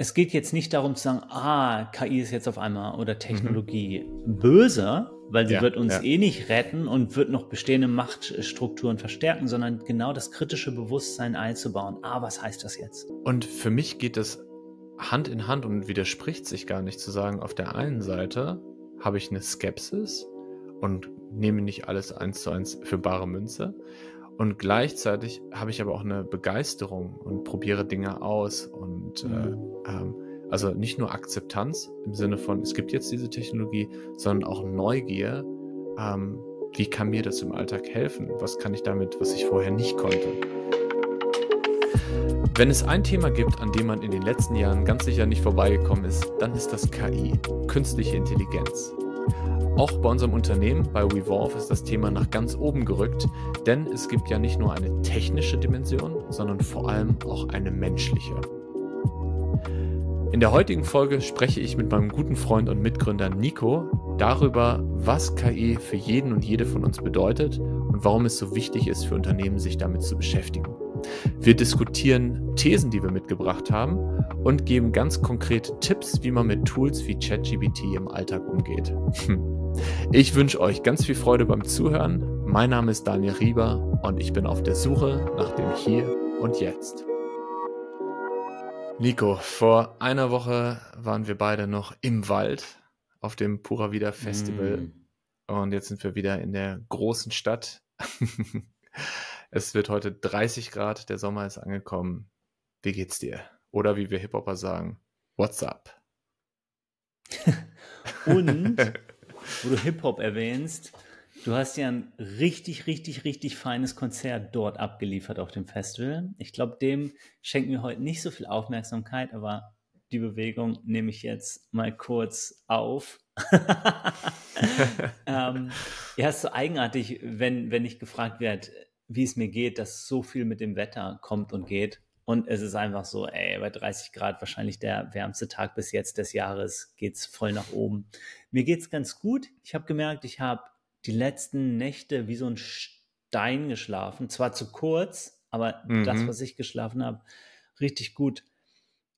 es geht jetzt nicht darum zu sagen, ah, KI ist jetzt auf einmal oder Technologie mhm. böse, weil sie ja, wird uns ja. eh nicht retten und wird noch bestehende Machtstrukturen verstärken, sondern genau das kritische Bewusstsein einzubauen. Ah, was heißt das jetzt? Und für mich geht das Hand in Hand und widerspricht sich gar nicht zu sagen, auf der einen Seite habe ich eine Skepsis und nehme nicht alles eins zu eins für bare Münze. Und gleichzeitig habe ich aber auch eine Begeisterung und probiere Dinge aus und äh, mhm. äh, ähm, also nicht nur Akzeptanz im Sinne von, es gibt jetzt diese Technologie, sondern auch Neugier. Ähm, wie kann mir das im Alltag helfen? Was kann ich damit, was ich vorher nicht konnte? Wenn es ein Thema gibt, an dem man in den letzten Jahren ganz sicher nicht vorbeigekommen ist, dann ist das KI, künstliche Intelligenz. Auch bei unserem Unternehmen, bei WeVolve, ist das Thema nach ganz oben gerückt, denn es gibt ja nicht nur eine technische Dimension, sondern vor allem auch eine menschliche. In der heutigen Folge spreche ich mit meinem guten Freund und Mitgründer Nico darüber, was KI für jeden und jede von uns bedeutet und warum es so wichtig ist für Unternehmen, sich damit zu beschäftigen. Wir diskutieren Thesen, die wir mitgebracht haben und geben ganz konkrete Tipps, wie man mit Tools wie ChatGPT im Alltag umgeht. Hm. Ich wünsche euch ganz viel Freude beim Zuhören. Mein Name ist Daniel Rieber und ich bin auf der Suche nach dem Hier und Jetzt. Nico, vor einer Woche waren wir beide noch im Wald auf dem Pura Vida Festival mm. und jetzt sind wir wieder in der großen Stadt. es wird heute 30 Grad, der Sommer ist angekommen. Wie geht's dir? Oder wie wir Hip-Hopper sagen, what's up? und, wo du Hip-Hop erwähnst, Du hast ja ein richtig, richtig, richtig feines Konzert dort abgeliefert auf dem Festival. Ich glaube, dem schenken wir heute nicht so viel Aufmerksamkeit, aber die Bewegung nehme ich jetzt mal kurz auf. ähm, ja, ist so eigenartig, wenn, wenn ich gefragt werde, wie es mir geht, dass so viel mit dem Wetter kommt und geht. Und es ist einfach so, ey, bei 30 Grad wahrscheinlich der wärmste Tag bis jetzt des Jahres geht es voll nach oben. Mir geht es ganz gut. Ich habe gemerkt, ich habe die letzten Nächte wie so ein Stein geschlafen. Zwar zu kurz, aber mhm. das, was ich geschlafen habe, richtig gut.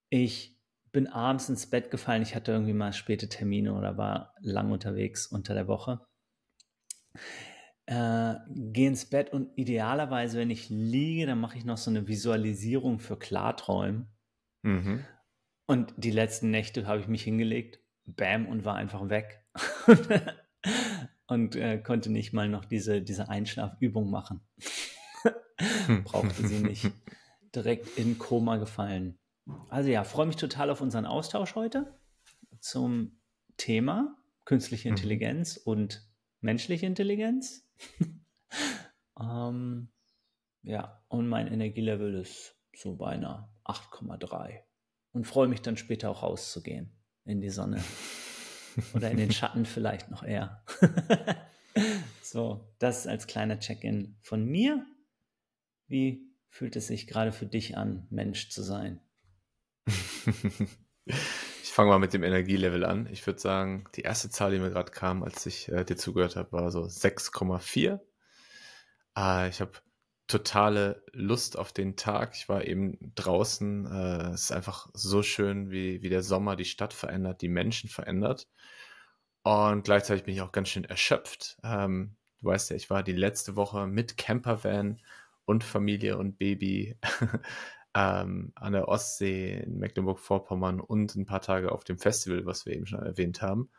Ich bin abends ins Bett gefallen. Ich hatte irgendwie mal späte Termine oder war lang unterwegs unter der Woche. Äh, gehe ins Bett und idealerweise, wenn ich liege, dann mache ich noch so eine Visualisierung für Klarträumen. Mhm. Und die letzten Nächte habe ich mich hingelegt, bam, und war einfach weg. und äh, konnte nicht mal noch diese, diese Einschlafübung machen. Brauchte sie nicht. Direkt in Koma gefallen. Also ja, freue mich total auf unseren Austausch heute zum Thema künstliche mhm. Intelligenz und menschliche Intelligenz. ähm, ja, und mein Energielevel ist so beinahe 8,3 und freue mich dann später auch rauszugehen in die Sonne. Oder in den Schatten vielleicht noch eher. so, das als kleiner Check-in von mir. Wie fühlt es sich gerade für dich an, Mensch zu sein? Ich fange mal mit dem Energielevel an. Ich würde sagen, die erste Zahl, die mir gerade kam, als ich äh, dir zugehört habe, war so 6,4. Äh, ich habe totale Lust auf den Tag. Ich war eben draußen. Äh, es ist einfach so schön, wie, wie der Sommer die Stadt verändert, die Menschen verändert. Und gleichzeitig bin ich auch ganz schön erschöpft. Ähm, du weißt ja, ich war die letzte Woche mit Campervan und Familie und Baby ähm, an der Ostsee in Mecklenburg-Vorpommern und ein paar Tage auf dem Festival, was wir eben schon erwähnt haben.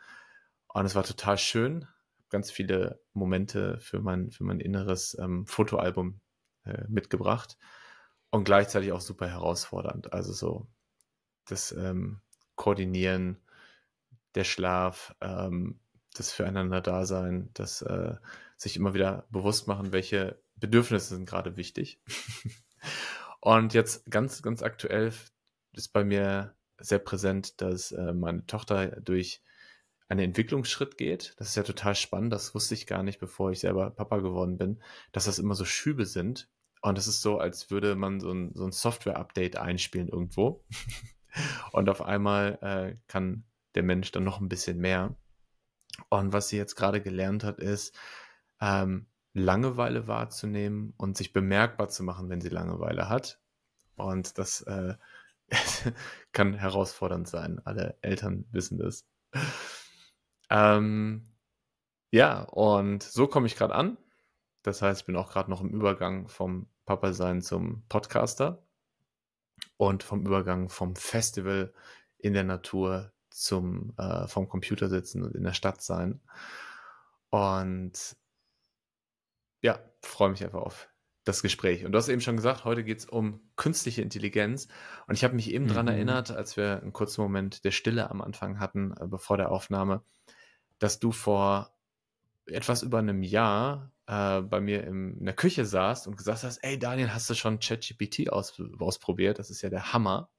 Und es war total schön. Ganz viele Momente für mein, für mein inneres ähm, Fotoalbum äh, mitgebracht und gleichzeitig auch super herausfordernd. Also so das ähm, Koordinieren, der Schlaf, ähm, das Füreinander-Dasein, das äh, sich immer wieder bewusst machen, welche Bedürfnisse sind gerade wichtig. und jetzt ganz, ganz aktuell ist bei mir sehr präsent, dass äh, meine Tochter durch einen Entwicklungsschritt geht. Das ist ja total spannend. Das wusste ich gar nicht, bevor ich selber Papa geworden bin, dass das immer so Schübe sind. Und es ist so, als würde man so ein, so ein Software-Update einspielen irgendwo. und auf einmal äh, kann der Mensch dann noch ein bisschen mehr. Und was sie jetzt gerade gelernt hat, ist, ähm, Langeweile wahrzunehmen und sich bemerkbar zu machen, wenn sie Langeweile hat. Und das äh, kann herausfordernd sein. Alle Eltern wissen das. Ähm, ja, und so komme ich gerade an. Das heißt, ich bin auch gerade noch im Übergang vom Papa sein zum Podcaster und vom Übergang vom Festival in der Natur zum äh, vom Computer sitzen und in der Stadt sein. Und ja, freue mich einfach auf das Gespräch. Und du hast eben schon gesagt, heute geht es um künstliche Intelligenz. Und ich habe mich eben mhm. daran erinnert, als wir einen kurzen Moment der Stille am Anfang hatten, äh, bevor der Aufnahme, dass du vor etwas über einem Jahr äh, bei mir im, in der Küche saßt und gesagt hast, ey Daniel, hast du schon ChatGPT aus, ausprobiert? Das ist ja der Hammer.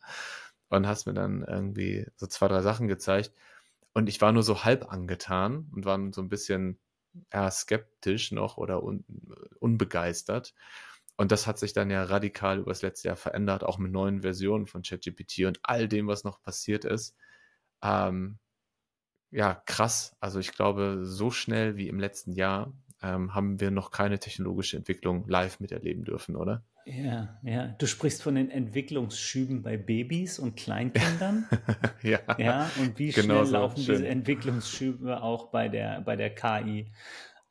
Und hast mir dann irgendwie so zwei, drei Sachen gezeigt. Und ich war nur so halb angetan und war so ein bisschen ja, skeptisch noch oder un, unbegeistert. Und das hat sich dann ja radikal über das letzte Jahr verändert, auch mit neuen Versionen von ChatGPT und all dem, was noch passiert ist. Ähm, ja, krass. Also ich glaube, so schnell wie im letzten Jahr ähm, haben wir noch keine technologische Entwicklung live miterleben dürfen, oder? Ja, ja. Du sprichst von den Entwicklungsschüben bei Babys und Kleinkindern. ja. Ja, und wie genau schnell so, laufen schön. diese Entwicklungsschübe auch bei der, bei der KI?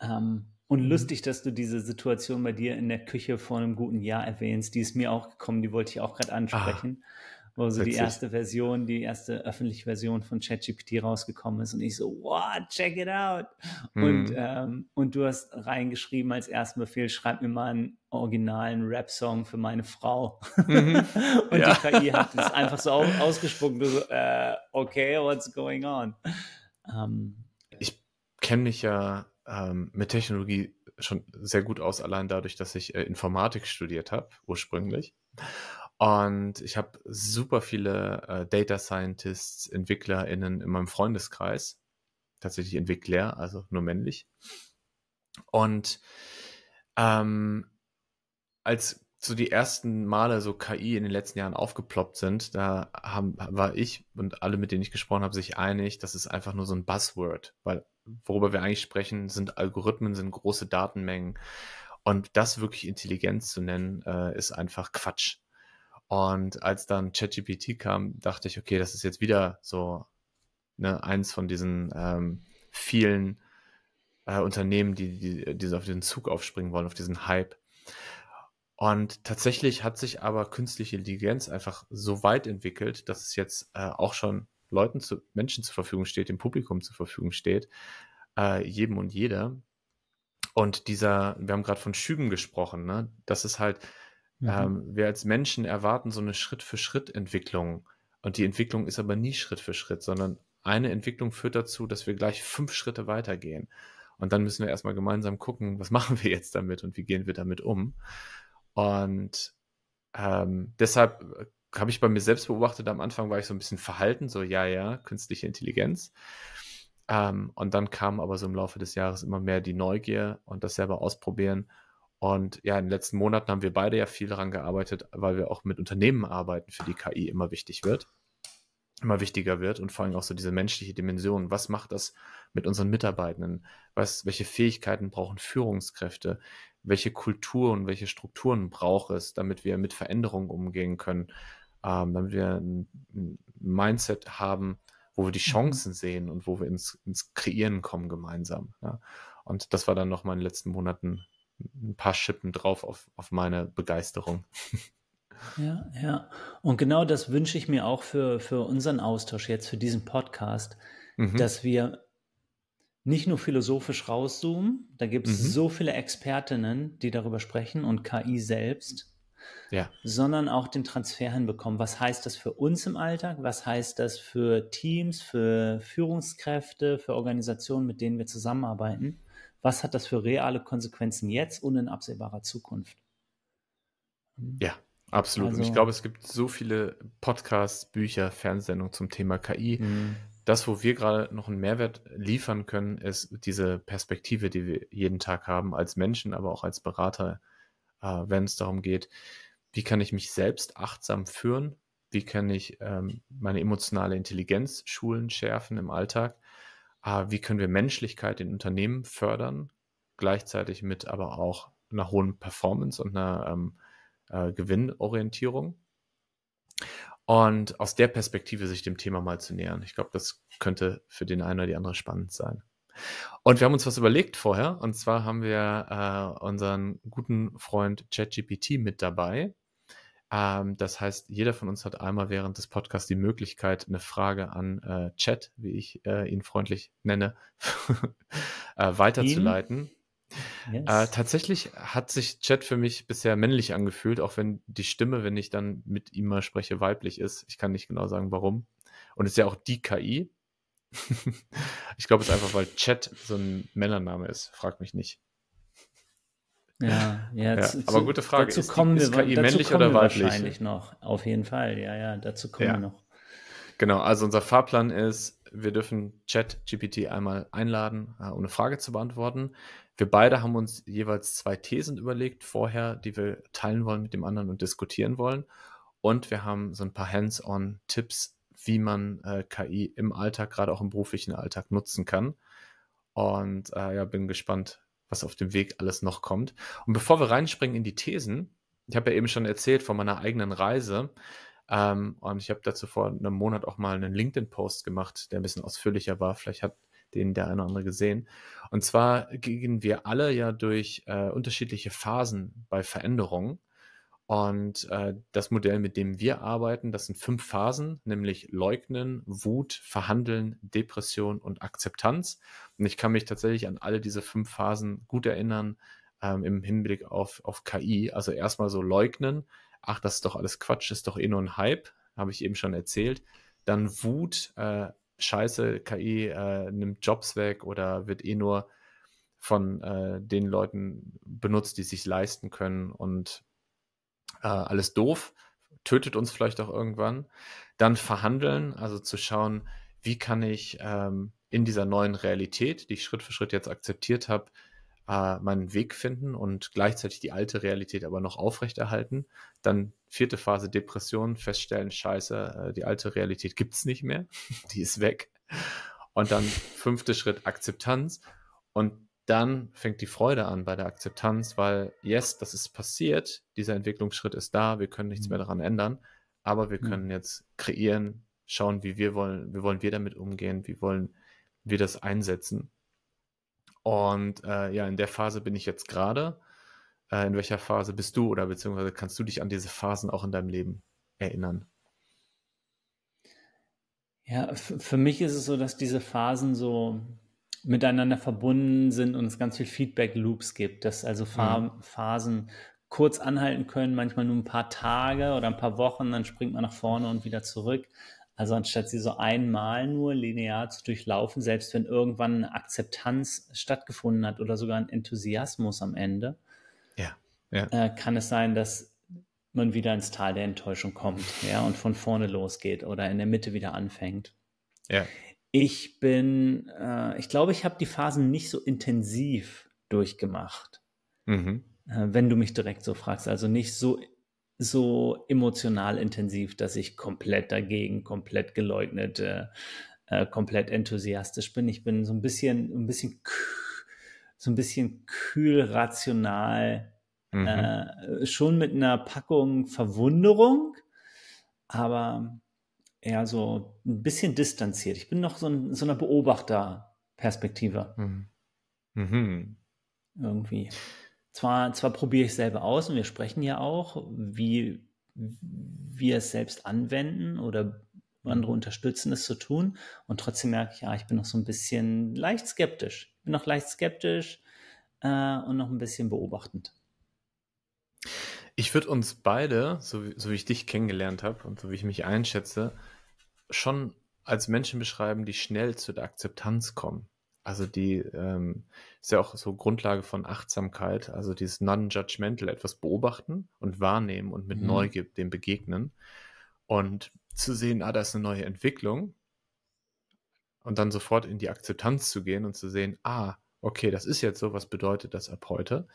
Ähm, und mhm. lustig, dass du diese Situation bei dir in der Küche vor einem guten Jahr erwähnst. Die ist mir auch gekommen, die wollte ich auch gerade ah. ansprechen. Ah wo so die erste Version, die erste öffentliche Version von ChatGPT rausgekommen ist und ich so, what, check it out. Mhm. Und, ähm, und du hast reingeschrieben als ersten Befehl, schreib mir mal einen originalen Rap-Song für meine Frau. Mhm. und ja. die KI hat es einfach so ausgespuckt, du so, äh, okay, what's going on? Ähm, ich kenne mich ja ähm, mit Technologie schon sehr gut aus, allein dadurch, dass ich äh, Informatik studiert habe, ursprünglich. Und ich habe super viele äh, Data Scientists, EntwicklerInnen in meinem Freundeskreis. Tatsächlich Entwickler, also nur männlich. Und ähm, als so die ersten Male so KI in den letzten Jahren aufgeploppt sind, da haben, war ich und alle, mit denen ich gesprochen habe, sich einig, das ist einfach nur so ein Buzzword, weil worüber wir eigentlich sprechen, sind Algorithmen, sind große Datenmengen. Und das wirklich Intelligenz zu nennen, äh, ist einfach Quatsch. Und als dann ChatGPT kam, dachte ich, okay, das ist jetzt wieder so ne, eins von diesen ähm, vielen äh, Unternehmen, die, die, die auf diesen Zug aufspringen wollen, auf diesen Hype. Und tatsächlich hat sich aber künstliche Intelligenz einfach so weit entwickelt, dass es jetzt äh, auch schon Leuten zu, Menschen zur Verfügung steht, dem Publikum zur Verfügung steht, äh, jedem und jeder. Und dieser, wir haben gerade von Schüben gesprochen, ne? Das ist halt, Mhm. Ähm, wir als Menschen erwarten so eine Schritt-für-Schritt-Entwicklung. Und die Entwicklung ist aber nie Schritt für Schritt, sondern eine Entwicklung führt dazu, dass wir gleich fünf Schritte weitergehen. Und dann müssen wir erstmal gemeinsam gucken, was machen wir jetzt damit und wie gehen wir damit um. Und ähm, deshalb äh, habe ich bei mir selbst beobachtet, am Anfang war ich so ein bisschen verhalten, so ja, ja, künstliche Intelligenz. Ähm, und dann kam aber so im Laufe des Jahres immer mehr die Neugier und das selber ausprobieren und ja, in den letzten Monaten haben wir beide ja viel daran gearbeitet, weil wir auch mit Unternehmen arbeiten, für die KI immer wichtig wird, immer wichtiger wird und vor allem auch so diese menschliche Dimension. Was macht das mit unseren Mitarbeitenden? Was, welche Fähigkeiten brauchen Führungskräfte? Welche Kulturen, welche Strukturen braucht es, damit wir mit Veränderungen umgehen können? Ähm, damit wir ein, ein Mindset haben, wo wir die mhm. Chancen sehen und wo wir ins, ins Kreieren kommen gemeinsam. Ja? Und das war dann noch mal in den letzten Monaten ein paar Schippen drauf auf, auf meine Begeisterung. Ja, ja. Und genau das wünsche ich mir auch für, für unseren Austausch jetzt, für diesen Podcast, mhm. dass wir nicht nur philosophisch rauszoomen, da gibt es mhm. so viele Expertinnen, die darüber sprechen und KI selbst, ja. sondern auch den Transfer hinbekommen. Was heißt das für uns im Alltag? Was heißt das für Teams, für Führungskräfte, für Organisationen, mit denen wir zusammenarbeiten? Was hat das für reale Konsequenzen jetzt und in absehbarer Zukunft? Ja, absolut. Also, und ich also glaube, es gibt so viele Podcasts, Bücher, Fernsehsendungen zum Thema KI. Mhm. Das, wo wir gerade noch einen Mehrwert liefern können, ist diese Perspektive, die wir jeden Tag haben, als Menschen, aber auch als Berater, äh, wenn es darum geht, wie kann ich mich selbst achtsam führen? Wie kann ich ähm, meine emotionale Intelligenz schulen, schärfen im Alltag? Äh, wie können wir Menschlichkeit in Unternehmen fördern, gleichzeitig mit aber auch einer hohen Performance und einer ähm, äh, Gewinnorientierung. und aus der Perspektive sich dem Thema mal zu nähern. Ich glaube, das könnte für den einen oder die andere spannend sein. Und wir haben uns was überlegt vorher. Und zwar haben wir äh, unseren guten Freund ChatGPT mit dabei. Ähm, das heißt, jeder von uns hat einmal während des Podcasts die Möglichkeit, eine Frage an äh, Chat, wie ich äh, ihn freundlich nenne, äh, weiterzuleiten. Yes. Äh, tatsächlich hat sich Chat für mich bisher männlich angefühlt, auch wenn die Stimme, wenn ich dann mit ihm mal spreche, weiblich ist. Ich kann nicht genau sagen, warum. Und es ist ja auch die KI. ich glaube, es ist einfach, weil Chat so ein Männername ist. Frag mich nicht. Ja, ja, ja zu, aber gute Frage. Dazu kommen ist, wir, ist KI männlich oder weiblich? Wahrscheinlich noch, auf jeden Fall. Ja, ja, dazu kommen ja. wir noch. Genau, also unser Fahrplan ist, wir dürfen Chat GPT einmal einladen, um eine Frage zu beantworten. Wir beide haben uns jeweils zwei Thesen überlegt vorher, die wir teilen wollen mit dem anderen und diskutieren wollen. Und wir haben so ein paar Hands-on-Tipps, wie man äh, KI im Alltag, gerade auch im beruflichen Alltag, nutzen kann. Und äh, ja, bin gespannt, was auf dem Weg alles noch kommt. Und bevor wir reinspringen in die Thesen, ich habe ja eben schon erzählt von meiner eigenen Reise. Ähm, und ich habe dazu vor einem Monat auch mal einen LinkedIn-Post gemacht, der ein bisschen ausführlicher war. Vielleicht hat den der eine oder andere gesehen. Und zwar gehen wir alle ja durch äh, unterschiedliche Phasen bei Veränderungen. Und äh, das Modell, mit dem wir arbeiten, das sind fünf Phasen, nämlich Leugnen, Wut, Verhandeln, Depression und Akzeptanz. Und ich kann mich tatsächlich an alle diese fünf Phasen gut erinnern ähm, im Hinblick auf, auf KI. Also erstmal so Leugnen, ach, das ist doch alles Quatsch, ist doch eh nur ein Hype, habe ich eben schon erzählt. Dann Wut, äh, scheiße, KI äh, nimmt Jobs weg oder wird eh nur von äh, den Leuten benutzt, die sich leisten können und äh, alles doof, tötet uns vielleicht auch irgendwann. Dann verhandeln, also zu schauen, wie kann ich ähm, in dieser neuen Realität, die ich Schritt für Schritt jetzt akzeptiert habe, äh, meinen Weg finden und gleichzeitig die alte Realität aber noch aufrechterhalten. Dann vierte Phase Depression, feststellen, scheiße, äh, die alte Realität gibt es nicht mehr, die ist weg. Und dann fünfte Schritt Akzeptanz. Und dann fängt die Freude an bei der Akzeptanz, weil, yes, das ist passiert, dieser Entwicklungsschritt ist da, wir können nichts mehr mhm. daran ändern, aber wir mhm. können jetzt kreieren, schauen, wie wir wollen, wie wollen wir damit umgehen, wie wollen wir das einsetzen. Und äh, ja, in der Phase bin ich jetzt gerade. Äh, in welcher Phase bist du oder beziehungsweise kannst du dich an diese Phasen auch in deinem Leben erinnern? Ja, für mich ist es so, dass diese Phasen so miteinander verbunden sind und es ganz viel Feedback-Loops gibt, dass also mhm. Phasen kurz anhalten können, manchmal nur ein paar Tage oder ein paar Wochen, dann springt man nach vorne und wieder zurück. Also anstatt sie so einmal nur linear zu durchlaufen, selbst wenn irgendwann eine Akzeptanz stattgefunden hat oder sogar ein Enthusiasmus am Ende, ja, ja. Äh, kann es sein, dass man wieder ins Tal der Enttäuschung kommt, ja, und von vorne losgeht oder in der Mitte wieder anfängt. Ja. Ich bin, äh, ich glaube, ich habe die Phasen nicht so intensiv durchgemacht, mhm. äh, wenn du mich direkt so fragst. Also nicht so so emotional intensiv, dass ich komplett dagegen, komplett geleugnet, äh, äh, komplett enthusiastisch bin. Ich bin so ein bisschen, ein bisschen, so ein bisschen kühl, rational, mhm. äh, schon mit einer Packung Verwunderung, aber eher so ein bisschen distanziert. Ich bin noch so in so einer Beobachterperspektive. Mhm. Mhm. Irgendwie zwar, zwar probiere ich selber aus und wir sprechen ja auch, wie wir es selbst anwenden oder andere unterstützen, es zu tun. Und trotzdem merke ich, ja, ich bin noch so ein bisschen leicht skeptisch. Ich bin noch leicht skeptisch äh, und noch ein bisschen beobachtend. Ich würde uns beide, so so wie ich dich kennengelernt habe und so wie ich mich einschätze, schon als Menschen beschreiben, die schnell zu der Akzeptanz kommen. Also die ähm, ist ja auch so Grundlage von Achtsamkeit, also dieses Non-Judgmental, etwas beobachten und wahrnehmen und mit mhm. Neugier dem begegnen und zu sehen, ah, da ist eine neue Entwicklung und dann sofort in die Akzeptanz zu gehen und zu sehen, ah, okay, das ist jetzt so, was bedeutet das ab heute?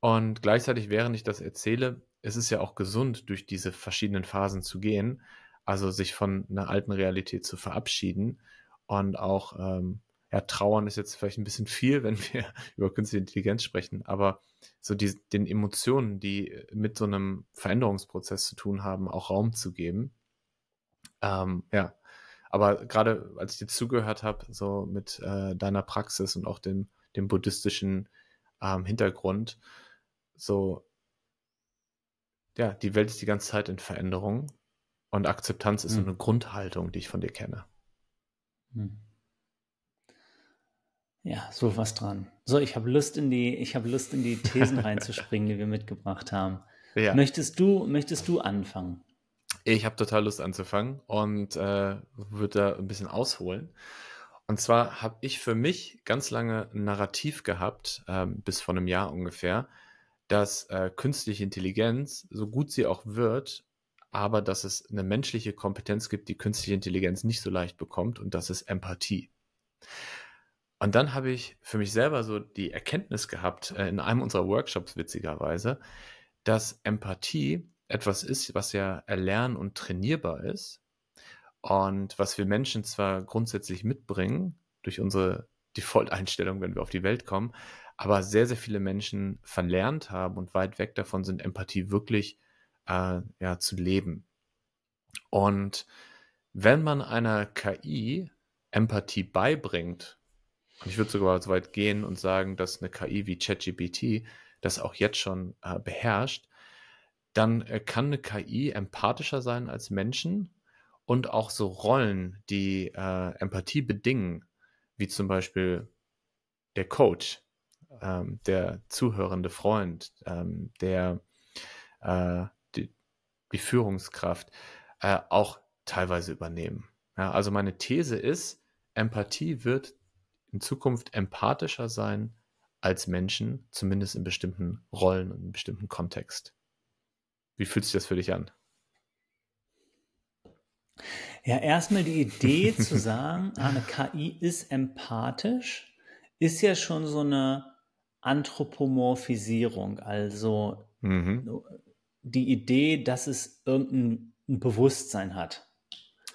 Und gleichzeitig, während ich das erzähle, es ist ja auch gesund, durch diese verschiedenen Phasen zu gehen, also sich von einer alten Realität zu verabschieden. Und auch ähm, ja, trauern ist jetzt vielleicht ein bisschen viel, wenn wir über künstliche Intelligenz sprechen, aber so die, den Emotionen, die mit so einem Veränderungsprozess zu tun haben, auch Raum zu geben. Ähm, ja, aber gerade als ich dir zugehört habe, so mit äh, deiner Praxis und auch dem, dem buddhistischen ähm, Hintergrund, so, ja, die Welt ist die ganze Zeit in Veränderung und Akzeptanz ist mhm. so eine Grundhaltung, die ich von dir kenne. Mhm. Ja, so was dran. So, ich habe Lust in die, ich habe Lust in die Thesen reinzuspringen, die wir mitgebracht haben. Ja. Möchtest du, möchtest du anfangen? Ich habe total Lust anzufangen und äh, würde da ein bisschen ausholen. Und zwar habe ich für mich ganz lange ein Narrativ gehabt, äh, bis vor einem Jahr ungefähr, dass äh, künstliche Intelligenz, so gut sie auch wird, aber dass es eine menschliche Kompetenz gibt, die künstliche Intelligenz nicht so leicht bekommt, und das ist Empathie. Und dann habe ich für mich selber so die Erkenntnis gehabt, äh, in einem unserer Workshops witzigerweise, dass Empathie etwas ist, was ja erlernen und trainierbar ist und was wir Menschen zwar grundsätzlich mitbringen durch unsere Default-Einstellung, wenn wir auf die Welt kommen, aber sehr, sehr viele Menschen verlernt haben und weit weg davon sind, Empathie wirklich äh, ja, zu leben. Und wenn man einer KI Empathie beibringt, und ich würde sogar so weit gehen und sagen, dass eine KI wie ChatGPT das auch jetzt schon äh, beherrscht, dann äh, kann eine KI empathischer sein als Menschen und auch so Rollen, die äh, Empathie bedingen, wie zum Beispiel der Coach, ähm, der zuhörende Freund, ähm, der äh, die, Führungskraft, äh, auch teilweise übernehmen. Ja, also meine These ist, Empathie wird in Zukunft empathischer sein als Menschen, zumindest in bestimmten Rollen und in bestimmten Kontext. Wie fühlt sich das für dich an? Ja, erstmal die Idee zu sagen, eine KI ist empathisch, ist ja schon so eine Anthropomorphisierung. Also mhm. Die Idee, dass es irgendein Bewusstsein hat.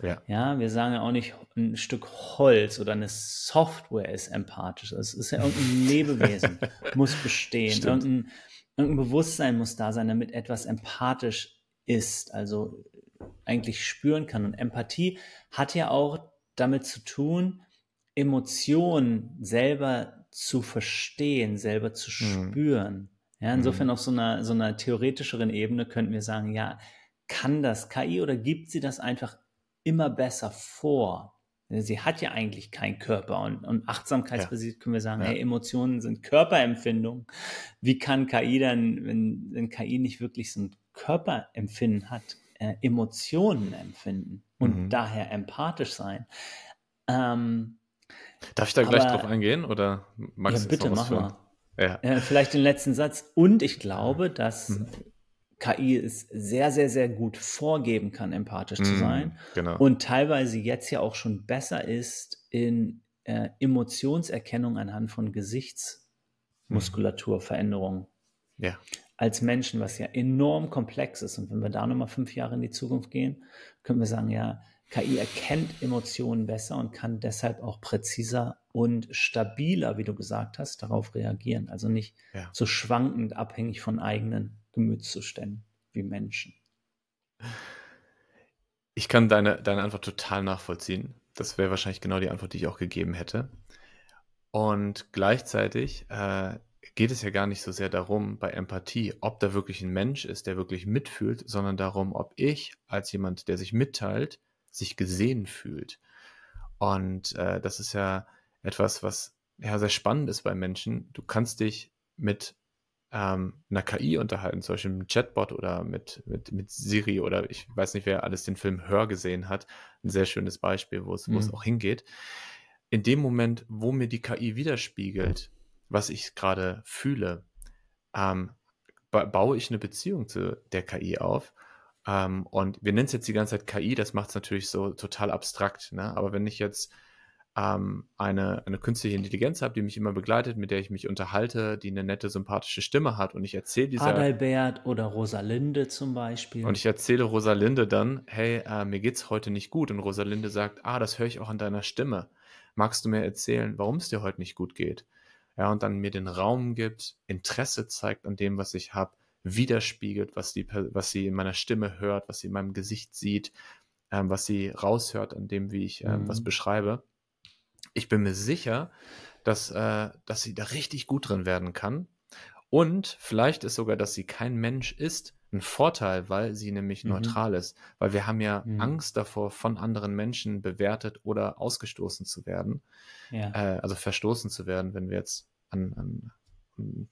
Ja. ja, wir sagen ja auch nicht, ein Stück Holz oder eine Software ist empathisch. Es ist ja irgendein Lebewesen, muss bestehen. Irgendein, irgendein Bewusstsein muss da sein, damit etwas empathisch ist, also eigentlich spüren kann. Und Empathie hat ja auch damit zu tun, Emotionen selber zu verstehen, selber zu mhm. spüren. Ja, insofern mhm. auf so einer, so einer theoretischeren Ebene könnten wir sagen, ja, kann das KI oder gibt sie das einfach immer besser vor. Sie hat ja eigentlich keinen Körper und, und achtsamkeitsbasiert ja. können wir sagen, ja. hey, Emotionen sind Körperempfindung. Wie kann KI dann, wenn, wenn KI nicht wirklich so ein Körperempfinden hat, äh, Emotionen empfinden und mhm. daher empathisch sein? Ähm, Darf ich da gleich aber, drauf eingehen oder magst ja, bitte, mach mal. Ja. Äh, vielleicht den letzten Satz. Und ich glaube, dass mhm. KI es sehr, sehr, sehr gut vorgeben kann, empathisch mm, zu sein. Genau. Und teilweise jetzt ja auch schon besser ist in äh, Emotionserkennung anhand von Gesichtsmuskulaturveränderungen. Ja. Als Menschen, was ja enorm komplex ist. Und wenn wir da nochmal fünf Jahre in die Zukunft gehen, können wir sagen, ja, KI erkennt Emotionen besser und kann deshalb auch präziser und stabiler, wie du gesagt hast, darauf reagieren. Also nicht ja. so schwankend abhängig von eigenen Gemütszuständen wie Menschen. Ich kann deine, deine Antwort total nachvollziehen. Das wäre wahrscheinlich genau die Antwort, die ich auch gegeben hätte. Und gleichzeitig äh, geht es ja gar nicht so sehr darum, bei Empathie, ob da wirklich ein Mensch ist, der wirklich mitfühlt, sondern darum, ob ich als jemand, der sich mitteilt, sich gesehen fühlt. Und äh, das ist ja etwas, was ja sehr spannend ist bei Menschen. Du kannst dich mit ähm, einer KI unterhalten, zum Beispiel mit einem Chatbot oder mit, mit, mit Siri oder ich weiß nicht, wer alles den Film Hör gesehen hat. Ein sehr schönes Beispiel, wo es, mhm. wo es auch hingeht. In dem Moment, wo mir die KI widerspiegelt, was ich gerade fühle, ähm, ba baue ich eine Beziehung zu der KI auf. Ähm, und wir nennen es jetzt die ganze Zeit KI, das macht es natürlich so total abstrakt. Ne? Aber wenn ich jetzt ähm, eine, eine künstliche Intelligenz habe, die mich immer begleitet, mit der ich mich unterhalte, die eine nette, sympathische Stimme hat und ich erzähle dieser... Adalbert oder Rosalinde zum Beispiel. Und ich erzähle Rosalinde dann, hey, äh, mir geht's heute nicht gut. Und Rosalinde sagt, ah, das höre ich auch an deiner Stimme. Magst du mir erzählen, warum es dir heute nicht gut geht? Ja, und dann mir den Raum gibt, Interesse zeigt an dem, was ich habe, widerspiegelt, was, die, was sie in meiner Stimme hört, was sie in meinem Gesicht sieht ähm, was sie raushört an dem, wie ich was Mhm. beschreibe. Ich bin mir sicher, dass, äh, dass sie da richtig gut drin werden kann. Und vielleicht ist sogar, dass sie kein Mensch ist, ein Vorteil, weil sie nämlich Mhm. neutral ist. Weil wir haben ja Mhm. Angst davor, von anderen Menschen bewertet oder ausgestoßen zu werden Ja. äh, also verstoßen zu werden, wenn wir jetzt an, an, an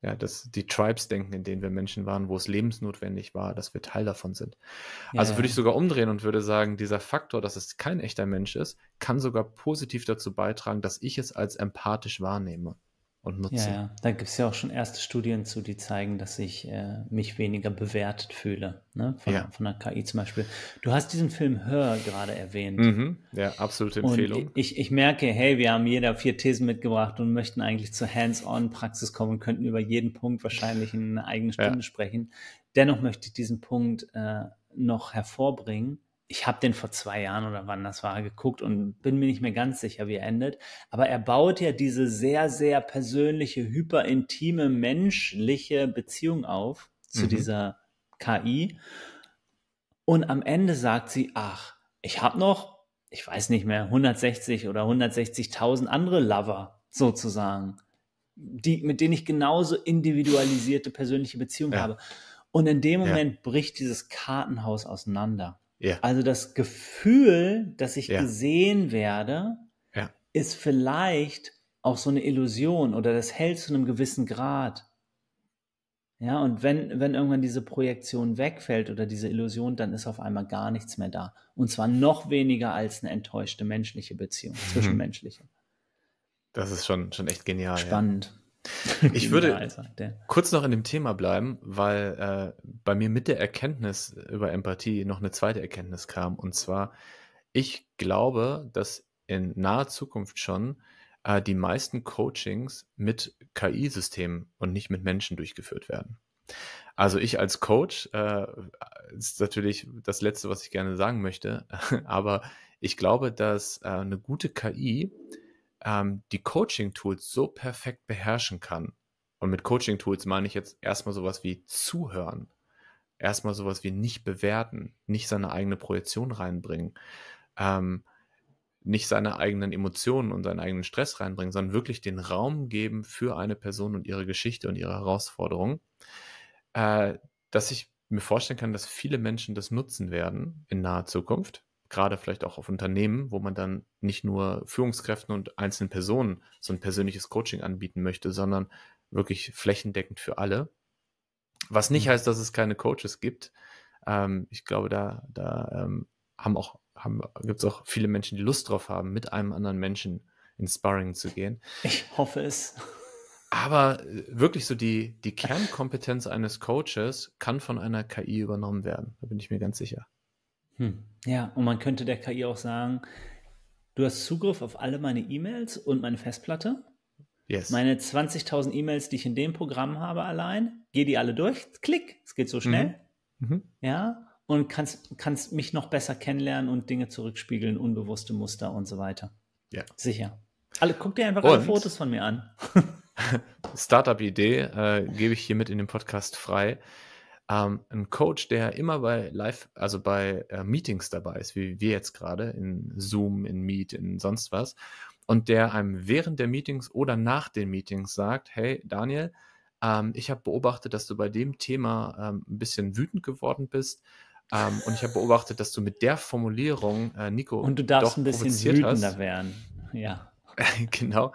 ja, das, die Tribes denken, in denen wir Menschen waren, wo es lebensnotwendig war, dass wir Teil davon sind. Ja, also würde ich sogar umdrehen und würde sagen, dieser Faktor, dass es kein echter Mensch ist, kann sogar positiv dazu beitragen, dass ich es als empathisch wahrnehme und nutze. Ja, ja. Da gibt es ja auch schon erste Studien zu, die zeigen, dass ich äh, mich weniger bewertet fühle. Ne? Von, Ja. von der KI zum Beispiel. Du hast diesen Film Hör gerade erwähnt. Mhm. Ja, absolute Und Empfehlung. ich, ich merke, hey, wir haben jeder vier Thesen mitgebracht und möchten eigentlich zur Hands-on-Praxis kommen und könnten über jeden Punkt wahrscheinlich in eine eigene Ja. Stunde sprechen. Dennoch möchte ich diesen Punkt äh, noch hervorbringen. Ich habe den vor zwei Jahren oder wann das war geguckt und bin mir nicht mehr ganz sicher, wie er endet. Aber er baut ja diese sehr, sehr persönliche, hyperintime, menschliche Beziehung auf zu Mhm. dieser KI. Und am Ende sagt sie, ach, ich habe noch, ich weiß nicht mehr, 160 oder 160.000 andere Lover sozusagen, die, mit denen ich genauso individualisierte persönliche Beziehungen Ja. habe. Und in dem Ja. Moment bricht dieses Kartenhaus auseinander. Ja, Also das Gefühl, dass ich Ja. gesehen werde, Ja. ist vielleicht auch so eine Illusion oder das hält zu einem gewissen Grad. Ja, und wenn, wenn irgendwann diese Projektion wegfällt oder diese Illusion, dann ist auf einmal gar nichts mehr da. Und zwar noch weniger als eine enttäuschte menschliche Beziehung, zwischenmenschliche. das ist schon, schon echt genial. Spannend. Ich würde- Genial, sagt er. Kurz noch in dem Thema bleiben, weil äh, bei mir mit der Erkenntnis über Empathie noch eine zweite Erkenntnis kam. Und zwar, ich glaube, dass in naher Zukunft schon äh, die meisten Coachings mit KI-Systemen und nicht mit Menschen durchgeführt werden. Also ich als Coach, äh, ist natürlich das Letzte, was ich gerne sagen möchte, aber ich glaube, dass äh, eine gute KI ähm, die Coaching-Tools so perfekt beherrschen kann, und mit Coaching-Tools meine ich jetzt erstmal sowas wie zuhören, erstmal sowas wie nicht bewerten, nicht seine eigene Projektion reinbringen, ähm, nicht seine eigenen Emotionen und seinen eigenen Stress reinbringen, sondern wirklich den Raum geben für eine Person und ihre Geschichte und ihre Herausforderung, äh, dass ich mir vorstellen kann, dass viele Menschen das nutzen werden in naher Zukunft, gerade vielleicht auch auf Unternehmen, wo man dann nicht nur Führungskräften und einzelnen Personen so ein persönliches Coaching anbieten möchte, sondern wirklich flächendeckend für alle. Was nicht Mhm. heißt, dass es keine Coaches gibt. Ähm, ich glaube, da, da ähm, haben auch, haben, gibt es auch viele Menschen, die Lust drauf haben, mit einem anderen Menschen ins Sparring zu gehen. Ich hoffe es. Aber äh, wirklich so die, die Kernkompetenz eines Coaches kann von einer KI übernommen werden. Da bin ich mir ganz sicher. Hm. Ja, und man könnte der KI auch sagen, du hast Zugriff auf alle meine E-Mails und meine Festplatte. Yes. Meine 20.000 E-Mails, die ich in dem Programm habe allein, geh die alle durch, klick, es geht so schnell, Mhm. ja, und kannst, kannst mich noch besser kennenlernen und Dinge zurückspiegeln, unbewusste Muster und so weiter. Ja. Sicher. Alle, guck dir einfach alle Und- Fotos von mir an. Startup-Idee äh, gebe ich hiermit in dem Podcast frei. Ähm, ein Coach, der immer bei Live, also bei äh, Meetings dabei ist, wie wir jetzt gerade, in Zoom, in Meet, in sonst was, und der einem während der Meetings oder nach den Meetings sagt, hey Daniel, ähm, ich habe beobachtet, dass du bei dem Thema ähm, ein bisschen wütend geworden bist. Ähm, und ich habe beobachtet, dass du mit der Formulierung äh, Nico Und du darfst doch ein bisschen wütender hast. werden. Ja. genau.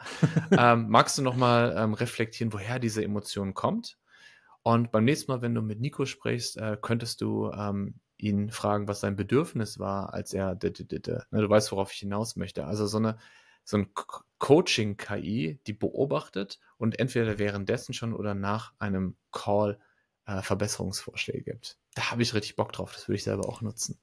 ähm, magst du nochmal ähm, reflektieren, woher diese Emotion kommt? Und beim nächsten Mal, wenn du mit Nico sprichst, äh, könntest du ähm, ihn fragen, was sein Bedürfnis war, als er, d -d -d ne, du weißt, worauf ich hinaus möchte. Also so eine so ein Co- Coaching-KI, die beobachtet und entweder währenddessen schon oder nach einem Call äh, Verbesserungsvorschläge gibt. Da habe ich richtig Bock drauf. Das würde ich selber auch nutzen.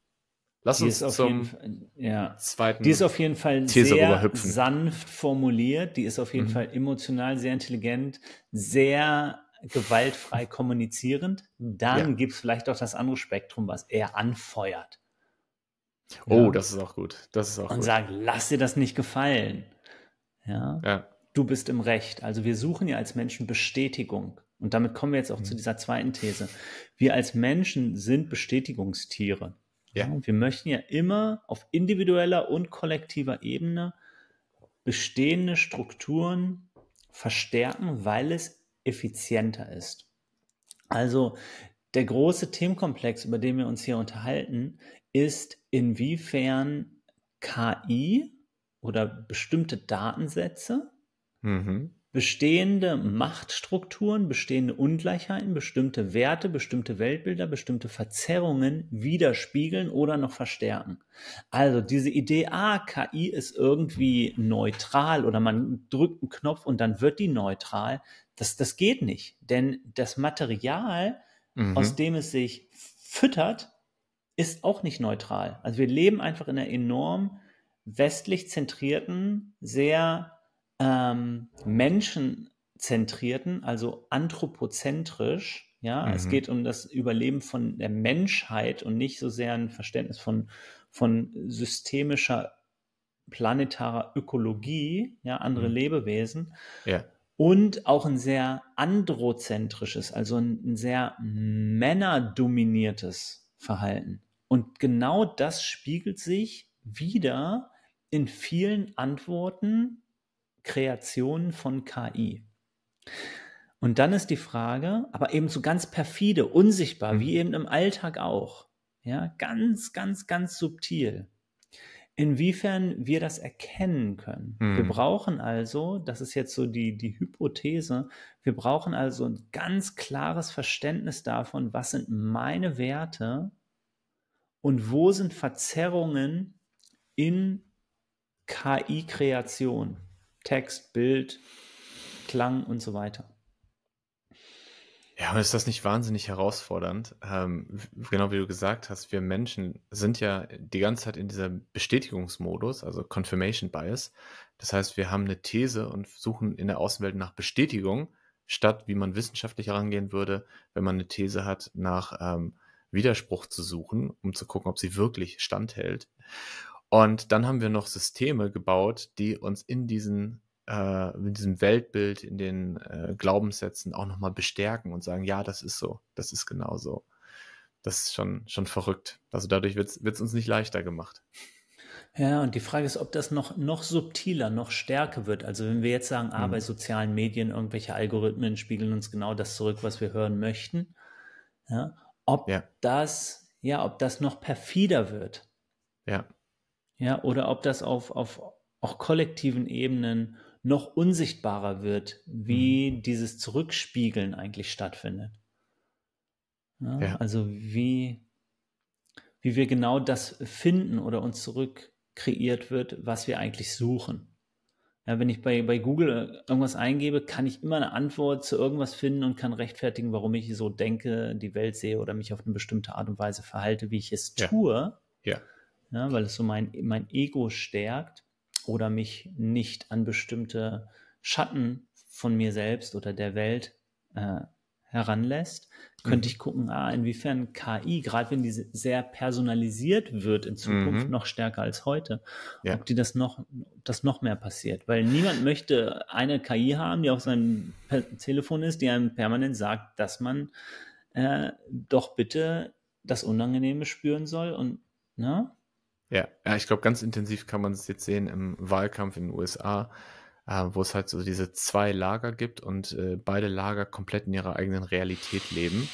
Lass Die uns zum Fall, ja. zweiten. Die ist auf jeden Fall These sehr sanft formuliert, die ist auf jeden Mhm. Fall emotional sehr intelligent, sehr gewaltfrei kommunizierend. Dann Ja. gibt es vielleicht auch das andere Spektrum, was er anfeuert. oh, Ja. das ist auch gut. Das ist auch Und gut. sagt, lass dir das nicht gefallen. Ja, ja. du bist im Recht. Also wir suchen ja als Menschen Bestätigung. Und damit kommen wir jetzt auch Mhm. zu dieser zweiten These. Wir als Menschen sind Bestätigungstiere. Ja. Wir möchten ja immer auf individueller und kollektiver Ebene bestehende Strukturen verstärken, weil es effizienter ist. Also der große Themenkomplex, über den wir uns hier unterhalten, ist, inwiefern KI oder bestimmte Datensätze mhm bestehende Machtstrukturen, bestehende Ungleichheiten, bestimmte Werte, bestimmte Weltbilder, bestimmte Verzerrungen widerspiegeln oder noch verstärken. Also diese Idee, ah, KI ist irgendwie neutral oder man drückt einen Knopf und dann wird die neutral, das, das geht nicht. Denn das Material, mhm. aus dem es sich füttert, ist auch nicht neutral. Also wir leben einfach in einer enorm westlich zentrierten, sehr ähm, menschenzentrierten, also anthropozentrisch. Ja, mhm. es geht um das Überleben von der Menschheit und nicht so sehr ein Verständnis von, von systemischer planetarer Ökologie, ja, andere mhm. Lebewesen. Ja. Und auch ein sehr androzentrisches, also ein, ein sehr männerdominiertes Verhalten. Und genau das spiegelt sich wieder in vielen Antworten Kreationen von KI. Und dann ist die Frage, aber eben so ganz perfide, unsichtbar, mhm. wie eben im Alltag auch. Ja, ganz, ganz, ganz subtil. Inwiefern wir das erkennen können. Mhm. Wir brauchen also, das ist jetzt so die, die Hypothese, wir brauchen also ein ganz klares Verständnis davon, was sind meine Werte und wo sind Verzerrungen in KI-Kreation. Text, Bild, Klang und so weiter. Ja, und ist das nicht wahnsinnig herausfordernd? Ähm, genau wie du gesagt hast, wir Menschen sind ja die ganze Zeit in dieser Bestätigungsmodus, also Confirmation Bias. Das heißt, wir haben eine These und suchen in der Außenwelt nach Bestätigung, statt wie man wissenschaftlich herangehen würde, wenn man eine These hat, nach ähm, Widerspruch zu suchen, um zu gucken, ob sie wirklich standhält. Und dann haben wir noch Systeme gebaut, die uns in diesen äh, in diesem Weltbild, in den äh, Glaubenssätzen auch nochmal bestärken und sagen, ja, das ist so, das ist genau so. Das ist schon, schon verrückt. Also dadurch wird es uns nicht leichter gemacht. Ja, und die Frage ist, ob das noch, noch subtiler, noch stärker wird. Also wenn wir jetzt sagen, ah, bei mhm. sozialen Medien, irgendwelche Algorithmen spiegeln uns genau das zurück, was wir hören möchten. Ja, ob ja. das, ja, ob das noch perfider wird. Ja. Ja, oder ob das auf, auf auch kollektiven Ebenen noch unsichtbarer wird, wie mhm. dieses Zurückspiegeln eigentlich stattfindet. Ja, ja. Also wie, wie wir genau das finden oder uns zurück kreiert wird, was wir eigentlich suchen. Ja, wenn ich bei, bei Google irgendwas eingebe, kann ich immer eine Antwort zu irgendwas finden und kann rechtfertigen, warum ich so denke, die Welt sehe oder mich auf eine bestimmte Art und Weise verhalte, wie ich es tue. Ja ja, weil es so mein, mein Ego stärkt oder mich nicht an bestimmte Schatten von mir selbst oder der Welt äh, heranlässt, könnte mhm. ich gucken, ah, inwiefern KI, gerade wenn diese sehr personalisiert wird in Zukunft, mhm. noch stärker als heute, ja. ob die das noch, das noch mehr passiert. Weil niemand möchte eine KI haben, die auf seinem Telefon ist, die einem permanent sagt, dass man äh, doch bitte das Unangenehme spüren soll und, ne? Ja, ja ich glaube, ganz intensiv kann man es jetzt sehen im Wahlkampf in den USA, äh, wo es halt so diese zwei Lager gibt und äh, beide Lager komplett in ihrer eigenen Realität leben.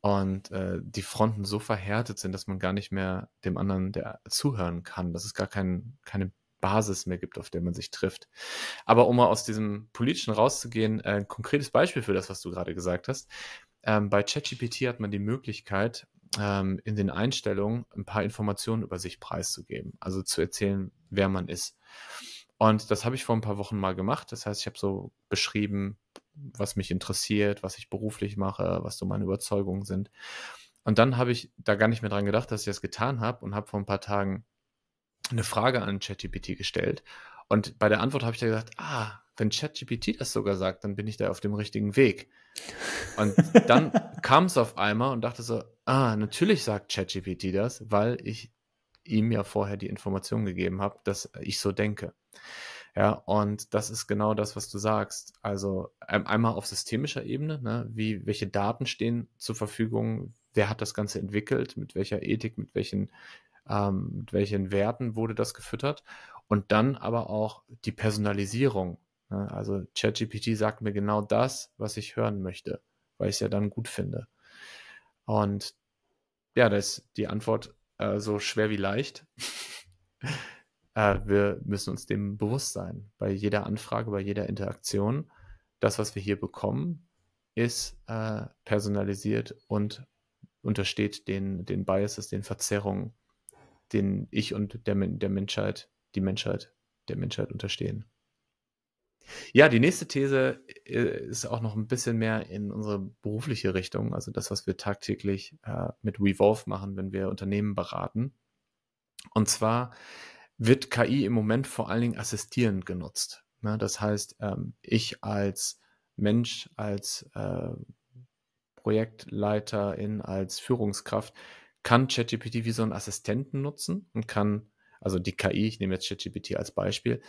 Und äh, die Fronten so verhärtet sind, dass man gar nicht mehr dem anderen der zuhören kann, dass es gar kein, keine Basis mehr gibt, auf der man sich trifft. Aber um mal aus diesem Politischen rauszugehen, äh, ein konkretes Beispiel für das, was du gerade gesagt hast. Ähm, bei ChatGPT hat man die Möglichkeit, ähm, in den Einstellungen ein paar Informationen über sich preiszugeben, also zu erzählen, wer man ist. Und das habe ich vor ein paar Wochen mal gemacht. Das heißt, ich habe so beschrieben, was mich interessiert, was ich beruflich mache, was so meine Überzeugungen sind. Und dann habe ich da gar nicht mehr dran gedacht, dass ich das getan habe und habe vor ein paar Tagen eine Frage an ChatGPT gestellt. Und bei der Antwort habe ich da gesagt, ah, wenn ChatGPT das sogar sagt, dann bin ich da auf dem richtigen Weg. Und dann kam es auf einmal und dachte so, ah, natürlich sagt ChatGPT das, weil ich ihm ja vorher die Information gegeben habe, dass ich so denke. Ja, und das ist genau das, was du sagst. Also einmal auf systemischer Ebene, ne, wie, welche Daten stehen zur Verfügung, wer hat das Ganze entwickelt, mit welcher Ethik, mit welchen, ähm, mit welchen Werten wurde das gefüttert und dann aber auch die Personalisierung. Ne? Also ChatGPT sagt mir genau das, was ich hören möchte, weil ich es ja dann gut finde. Und ja, da ist die Antwort äh, so schwer wie leicht. äh, wir müssen uns dem bewusst sein. Bei jeder Anfrage, bei jeder Interaktion, das, was wir hier bekommen, ist äh, personalisiert und untersteht den, den Biases, den Verzerrungen, den ich und der, der Menschheit, die Menschheit, der Menschheit unterstehen. Ja, die nächste These äh, ist auch noch ein bisschen mehr in unsere berufliche Richtung, also das, was wir tagtäglich äh, mit Revolve machen, wenn wir Unternehmen beraten. Und zwar wird KI im Moment vor allen Dingen assistierend genutzt. Ne? Das heißt, ähm, ich als Mensch, als äh, Projektleiterin, als Führungskraft kann ChatGPT wie so einen Assistenten nutzen und kann, also die KI, ich nehme jetzt ChatGPT als Beispiel,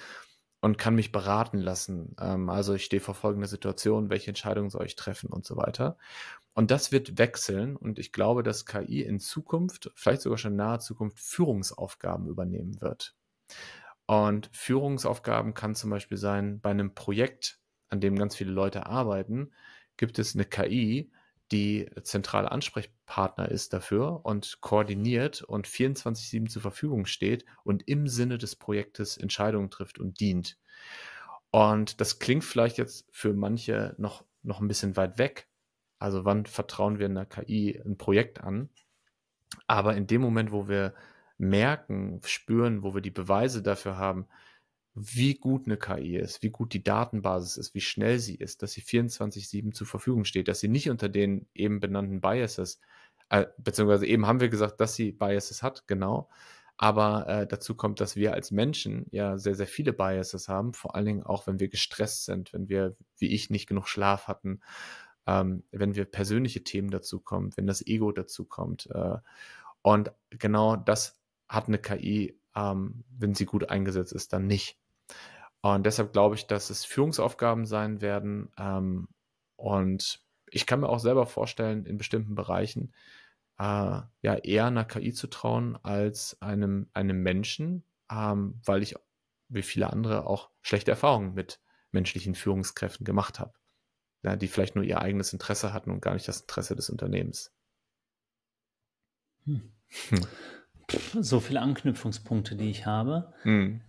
und kann mich beraten lassen. Ähm, also ich stehe vor folgender Situation, welche Entscheidung soll ich treffen und so weiter. Und das wird wechseln und ich glaube, dass KI in Zukunft, vielleicht sogar schon in naher Zukunft, Führungsaufgaben übernehmen wird. Und Führungsaufgaben kann zum Beispiel sein, bei einem Projekt, an dem ganz viele Leute arbeiten, gibt es eine KI, die zentrale Ansprechpartner ist dafür und koordiniert und 24-7 zur Verfügung steht und im Sinne des Projektes Entscheidungen trifft und dient. Und das klingt vielleicht jetzt für manche noch, noch ein bisschen weit weg. Also wann vertrauen wir einer KI ein Projekt an? Aber in dem Moment, wo wir merken, spüren, wo wir die Beweise dafür haben, wie gut eine KI ist, wie gut die Datenbasis ist, wie schnell sie ist, dass sie 24-7 zur Verfügung steht, dass sie nicht unter den eben benannten Biases, äh, beziehungsweise eben haben wir gesagt, dass sie Biases hat, genau. Aber äh, dazu kommt, dass wir als Menschen ja sehr, sehr viele Biases haben, vor allen Dingen auch, wenn wir gestresst sind, wenn wir, wie ich, nicht genug Schlaf hatten, ähm, wenn wir persönliche Themen dazu kommen, wenn das Ego dazu kommt. Äh, und genau das hat eine KI, ähm, wenn sie gut eingesetzt ist, dann nicht. Und deshalb glaube ich, dass es Führungsaufgaben sein werden. Ähm, und ich kann mir auch selber vorstellen, in bestimmten Bereichen äh, ja eher einer KI zu trauen als einem, einem Menschen, ähm, weil ich wie viele andere auch schlechte Erfahrungen mit menschlichen Führungskräften gemacht habe, ja, die vielleicht nur ihr eigenes Interesse hatten und gar nicht das Interesse des Unternehmens. Hm. Hm. So viele Anknüpfungspunkte, die ich habe. Hm.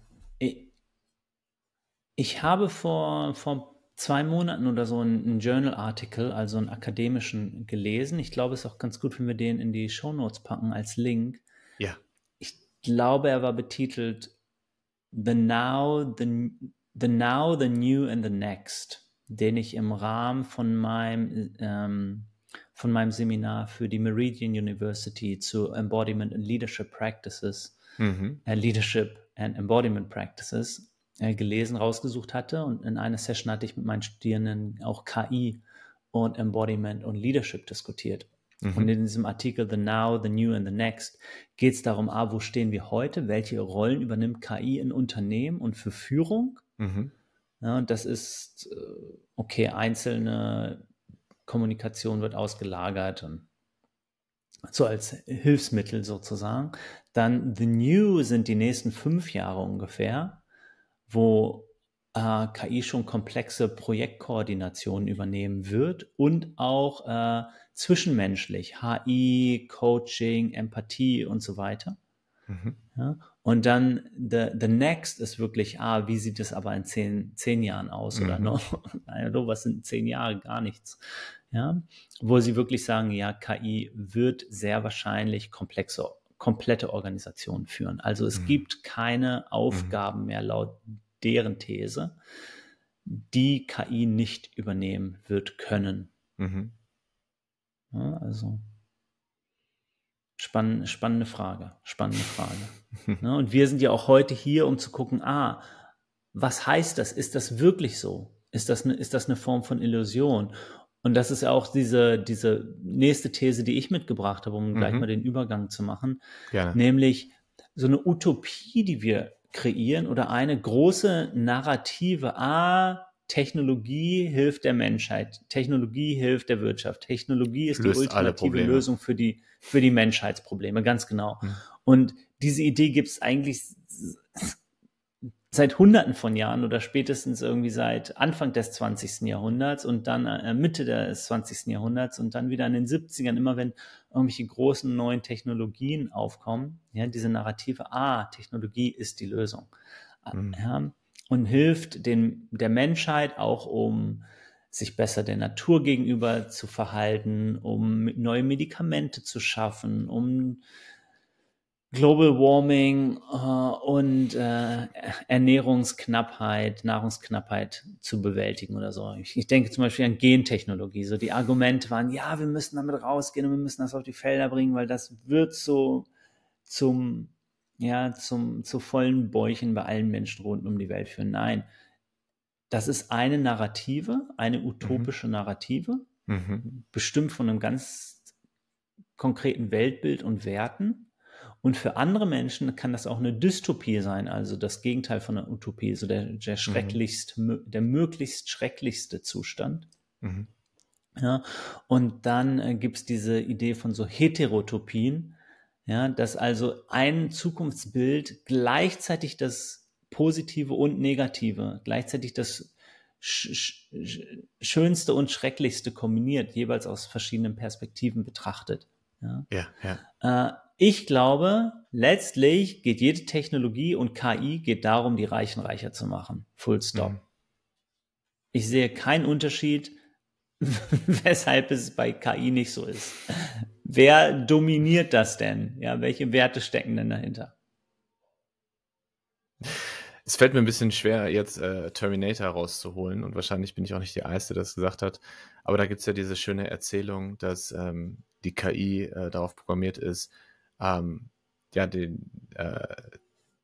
Ich, habe vor, vor zwei Monaten oder so einen, Journal-Artikel, also einen akademischen, gelesen. Ich glaube, es ist auch ganz gut, wenn wir den in die Show Notes packen als Link. Ja. Ich glaube, er war betitelt The Now, The, the Now, The New and The Next, den ich im Rahmen von meinem, ähm, von meinem Seminar für die Meridian University zu Embodiment and Leadership Practices, mhm. äh, Leadership and Embodiment Practices äh, gelesen, rausgesucht hatte. Und in einer Session hatte ich mit meinen Studierenden auch KI und Embodiment und Leadership diskutiert. Mhm. Und in diesem Artikel The Now, The New and The Next geht es darum, ah, wo stehen wir heute? Welche Rollen übernimmt KI in Unternehmen und für Führung? Mhm. Ja, und das ist, äh, okay, einzelne Kommunikation wird ausgelagert und so als Hilfsmittel sozusagen. Dann The New sind die nächsten fünf Jahre ungefähr wo äh, KI schon komplexe Projektkoordinationen übernehmen wird und auch äh, zwischenmenschlich, HI, Coaching, Empathie und so weiter. Mhm. Ja? Und dann the, the next ist wirklich, ah, wie sieht es aber in zehn, zehn Jahren aus mhm. oder noch? Hallo, was sind zehn Jahre? Gar nichts. Ja? Wo sie wirklich sagen, ja, KI wird sehr wahrscheinlich komplexe komplette Organisation führen. Also es mhm. gibt keine mhm. Aufgaben mehr laut deren These, die KI nicht übernehmen wird können. Mhm. Ja, also spann, spannende Frage, spannende Frage. ja, und wir sind ja auch heute hier, um zu gucken, ah, was heißt das? Ist das wirklich so? Ist das eine, ist das eine Form von Illusion? Und das ist auch diese, diese nächste These, die ich mitgebracht habe, um mhm. gleich mal den Übergang zu machen. Gerne. Nämlich so eine Utopie, die wir kreieren oder eine große Narrative. Ah, Technologie hilft der Menschheit, Technologie hilft der Wirtschaft, Technologie ist Löst die ultimative Lösung für die, für die Menschheitsprobleme, ganz genau. Mhm. Und diese Idee gibt es eigentlich seit Hunderten von Jahren oder spätestens irgendwie seit Anfang des 20. Jahrhunderts und dann äh, Mitte des 20. Jahrhunderts und dann wieder in den 70ern, immer wenn irgendwelche großen neuen Technologien aufkommen, ja, diese Narrative, ah, Technologie ist die Lösung. Mhm. Ja, und hilft den, der Menschheit auch, um sich besser der Natur gegenüber zu verhalten, um neue Medikamente zu schaffen, um Global Warming äh, und äh, Ernährungsknappheit, Nahrungsknappheit zu bewältigen oder so. Ich, ich, denke zum Beispiel an Gentechnologie. So die Argumente waren, ja, wir müssen damit rausgehen und wir müssen das auf die Felder bringen, weil das wird so zum ja, zum, zu vollen Bäuchen bei allen Menschen rund um die Welt führen. Nein, das ist eine Narrative, eine utopische mhm. Narrative, mhm. bestimmt von einem ganz konkreten Weltbild und Werten. Und für andere Menschen kann das auch eine Dystopie sein, also das Gegenteil von einer Utopie, so der, der mhm. schrecklichst, mhm. der möglichst schrecklichste Zustand. Mhm. Ja, und dann äh, gibt es diese Idee von so Heterotopien, ja, dass also ein Zukunftsbild gleichzeitig das Positive und Negative, gleichzeitig das Sch Schönste und Schrecklichste kombiniert, jeweils aus verschiedenen Perspektiven betrachtet. Ja, ja. ja. Äh, ich glaube, letztlich geht jede Technologie und KI geht darum, die Reichen reicher zu machen. Full stop. Mhm. Ich sehe keinen Unterschied, weshalb es bei KI nicht so ist. Wer dominiert das denn? Ja, welche Werte stecken denn dahinter? Es fällt mir ein bisschen schwer, jetzt äh, Terminator rauszuholen und wahrscheinlich bin ich auch nicht die Erste, der das gesagt hat. Aber da gibt es ja diese schöne Erzählung, dass ähm, die KI äh, darauf programmiert ist, ähm, ja, den, äh,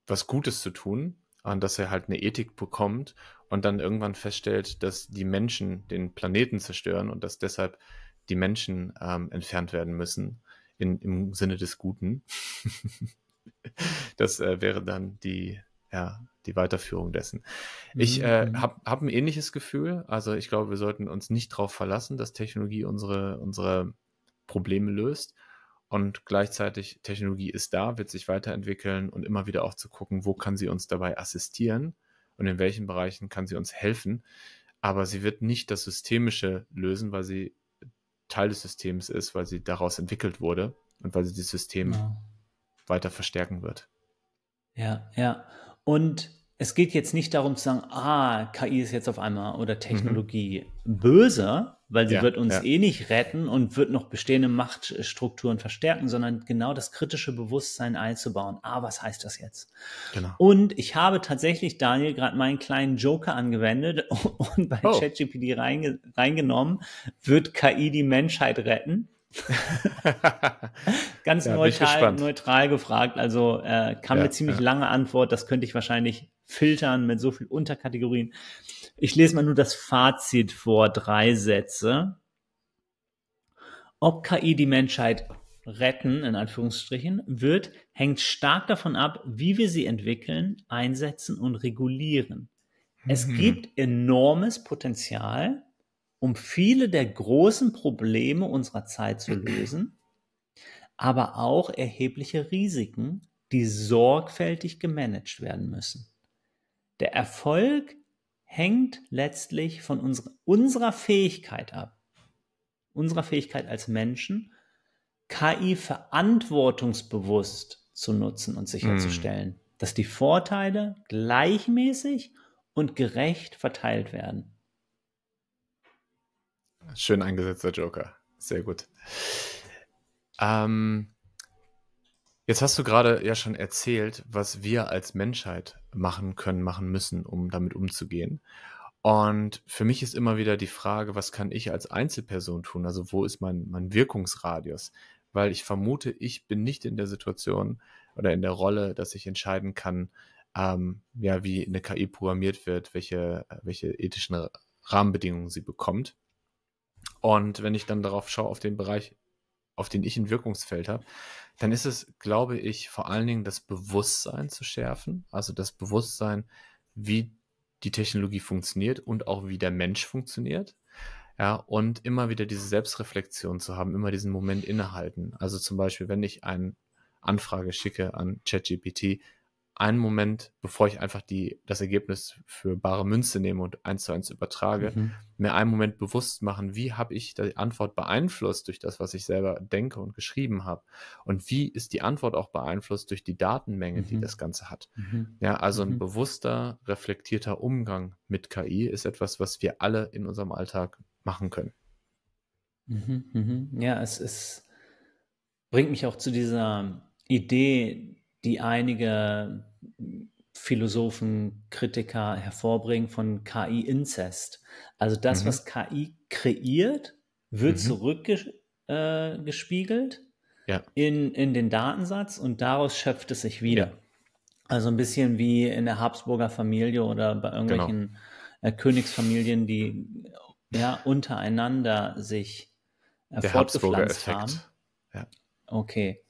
was Gutes zu tun und dass er halt eine Ethik bekommt und dann irgendwann feststellt, dass die Menschen den Planeten zerstören und dass deshalb die Menschen ähm, entfernt werden müssen in, im Sinne des Guten. das äh, wäre dann die, ja, die Weiterführung dessen. Ich äh, mhm. habe hab ein ähnliches Gefühl. Also ich glaube, wir sollten uns nicht darauf verlassen, dass Technologie unsere, unsere Probleme löst. Und gleichzeitig, Technologie ist da, wird sich weiterentwickeln und immer wieder auch zu gucken, wo kann sie uns dabei assistieren und in welchen Bereichen kann sie uns helfen. Aber sie wird nicht das Systemische lösen, weil sie Teil des Systems ist, weil sie daraus entwickelt wurde und weil sie das System ja. weiter verstärken wird. Ja, ja. Und es geht jetzt nicht darum zu sagen, ah, KI ist jetzt auf einmal oder Technologie mhm. böse, weil sie ja, wird uns ja. eh nicht retten und wird noch bestehende Machtstrukturen verstärken, sondern genau das kritische Bewusstsein einzubauen. Ah, was heißt das jetzt? Genau. Und ich habe tatsächlich, Daniel, gerade meinen kleinen Joker angewendet und bei oh. ChatGPT reinge reingenommen, wird KI die Menschheit retten? Ganz ja, neutral, neutral gefragt. Also äh, kam ja, eine ziemlich ja. lange Antwort. Das könnte ich wahrscheinlich filtern mit so viel Unterkategorien. Ich lese mal nur das Fazit vor, drei Sätze. Ob KI die Menschheit retten, in Anführungsstrichen, wird, hängt stark davon ab, wie wir sie entwickeln, einsetzen und regulieren. Es mhm. gibt enormes Potenzial, um viele der großen Probleme unserer Zeit zu lösen, aber auch erhebliche Risiken, die sorgfältig gemanagt werden müssen. Der Erfolg hängt letztlich von unserer, unserer Fähigkeit ab, unserer Fähigkeit als Menschen, KI verantwortungsbewusst zu nutzen und sicherzustellen, mm. dass die Vorteile gleichmäßig und gerecht verteilt werden. Schön eingesetzter Joker. Sehr gut. Ähm, jetzt hast du gerade ja schon erzählt, was wir als Menschheit machen können, machen müssen, um damit umzugehen. Und für mich ist immer wieder die Frage, was kann ich als Einzelperson tun? Also wo ist mein, mein Wirkungsradius? Weil ich vermute, ich bin nicht in der Situation oder in der Rolle, dass ich entscheiden kann, ähm, ja, wie eine KI programmiert wird, welche, welche ethischen Rahmenbedingungen sie bekommt. Und wenn ich dann darauf schaue, auf den Bereich, auf den ich ein Wirkungsfeld habe, dann ist es, glaube ich, vor allen Dingen das Bewusstsein zu schärfen. Also das Bewusstsein, wie die Technologie funktioniert und auch wie der Mensch funktioniert. Ja, und immer wieder diese Selbstreflexion zu haben, immer diesen Moment innehalten. Also zum Beispiel, wenn ich eine Anfrage schicke an ChatGPT, einen Moment, bevor ich einfach die, das Ergebnis für bare Münze nehme und eins zu eins übertrage, mhm. mir einen Moment bewusst machen, wie habe ich die Antwort beeinflusst durch das, was ich selber denke und geschrieben habe. Und wie ist die Antwort auch beeinflusst durch die Datenmenge, mhm. die das Ganze hat. Mhm. Ja, also ein mhm. bewusster, reflektierter Umgang mit KI ist etwas, was wir alle in unserem Alltag machen können. Mhm, mhm. Ja, es ist, bringt mich auch zu dieser Idee, die einige Philosophen, Kritiker hervorbringen von KI-Inzest. Also das, mhm. was KI kreiert, wird mhm. zurückgespiegelt äh, ja. in, in den Datensatz und daraus schöpft es sich wieder. Ja. Also ein bisschen wie in der Habsburger Familie oder bei irgendwelchen genau. äh, Königsfamilien, die ja untereinander sich äh, fortgepflanzt haben. Ja. Okay.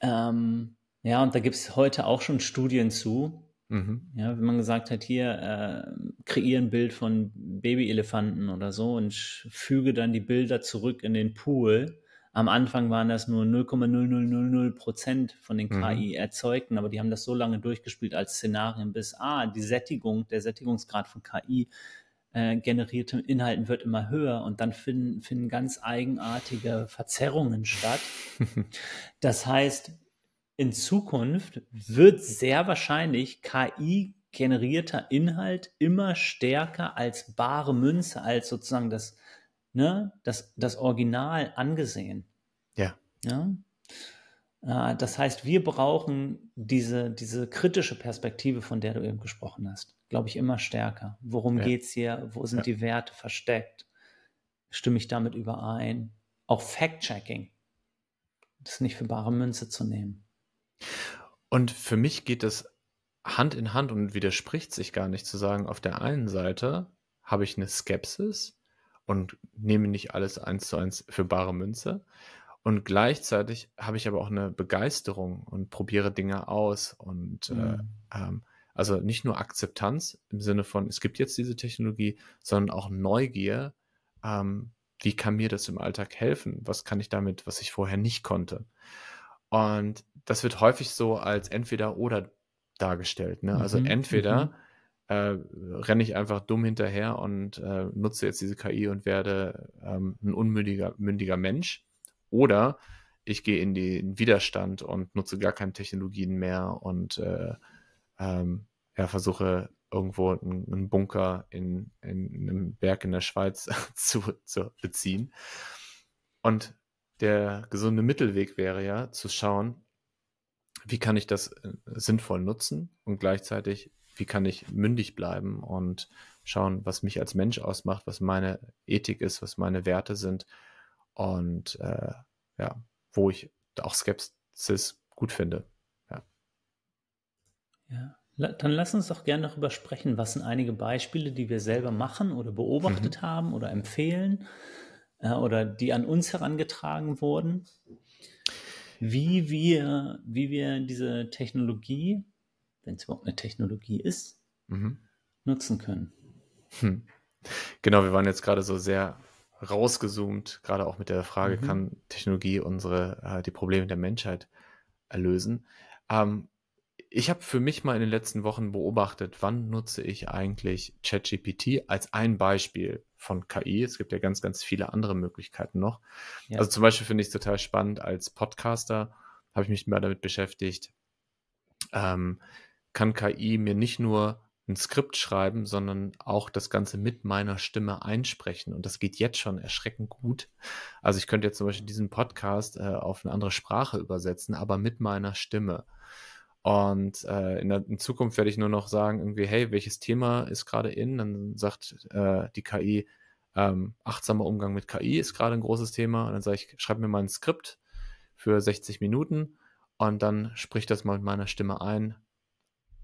Ähm, ja, und da gibt es heute auch schon Studien zu. Mhm. Ja, wenn man gesagt hat, hier äh, kreiere ein Bild von Babyelefanten oder so und füge dann die Bilder zurück in den Pool. Am Anfang waren das nur 0,0000 Prozent von den KI mhm. erzeugten, aber die haben das so lange durchgespielt als Szenarien, bis ah, die Sättigung, der Sättigungsgrad von KI äh, generierten Inhalten wird immer höher und dann finden, finden ganz eigenartige Verzerrungen statt. das heißt, in Zukunft wird sehr wahrscheinlich KI-generierter Inhalt immer stärker als bare Münze, als sozusagen das, ne, das, das Original angesehen. Ja. ja? Äh, das heißt, wir brauchen diese, diese kritische Perspektive, von der du eben gesprochen hast, glaube ich, immer stärker. Worum ja. geht es hier? Wo sind ja. die Werte versteckt? Stimme ich damit überein? Auch Fact-Checking. Das nicht für bare Münze zu nehmen. Und für mich geht es Hand in Hand und widerspricht sich gar nicht zu sagen, auf der einen Seite habe ich eine Skepsis und nehme nicht alles eins zu eins für bare Münze. Und gleichzeitig habe ich aber auch eine Begeisterung und probiere Dinge aus. Und äh, mhm. äh, ähm, also nicht nur Akzeptanz im Sinne von, es gibt jetzt diese Technologie, sondern auch Neugier. Ähm, wie kann mir das im Alltag helfen? Was kann ich damit, was ich vorher nicht konnte? Und das wird häufig so als entweder oder dargestellt. Ne? Also mhm, entweder mhm. äh, renne ich einfach dumm hinterher und äh, nutze jetzt diese KI und werde ähm, ein unmündiger mündiger Mensch. Oder ich gehe in den Widerstand und nutze gar keine Technologien mehr und äh, ähm, ja, versuche irgendwo einen, einen Bunker in, in, einem Berg in der Schweiz zu, zu beziehen. Und der gesunde Mittelweg wäre ja zu schauen, wie kann ich das äh, sinnvoll nutzen und gleichzeitig, wie kann ich mündig bleiben und schauen, was mich als Mensch ausmacht, was meine Ethik ist, was meine Werte sind und äh, ja, wo ich auch Skepsis gut finde. Ja. ja. Dann lass uns doch gerne darüber sprechen, was sind einige Beispiele, die wir selber machen oder beobachtet mhm. haben oder empfehlen äh, oder die an uns herangetragen wurden, wie wir, wie wir diese Technologie, wenn es überhaupt eine Technologie ist, mhm. nutzen können. Hm. Genau, wir waren jetzt gerade so sehr rausgezoomt, gerade auch mit der Frage, mhm. kann Technologie unsere, äh, die Probleme der Menschheit erlösen? Ähm, ich habe für mich mal in den letzten Wochen beobachtet, wann nutze ich eigentlich ChatGPT als ein Beispiel von KI. Es gibt ja ganz, ganz viele andere Möglichkeiten noch. Ja. Also zum Beispiel finde ich es total spannend, als Podcaster habe ich mich mal damit beschäftigt, ähm, kann KI mir nicht nur ein Skript schreiben, sondern auch das Ganze mit meiner Stimme einsprechen. Und das geht jetzt schon erschreckend gut. Also ich könnte jetzt zum Beispiel diesen Podcast äh, auf eine andere Sprache übersetzen, aber mit meiner Stimme. Und äh, in, der, in, Zukunft werde ich nur noch sagen, irgendwie, hey, welches Thema ist gerade in? Dann sagt äh, die KI, ähm, achtsamer Umgang mit KI ist gerade ein großes Thema. Und dann sage ich, schreib mir mal ein Skript für 60 Minuten und dann sprich das mal mit meiner Stimme ein.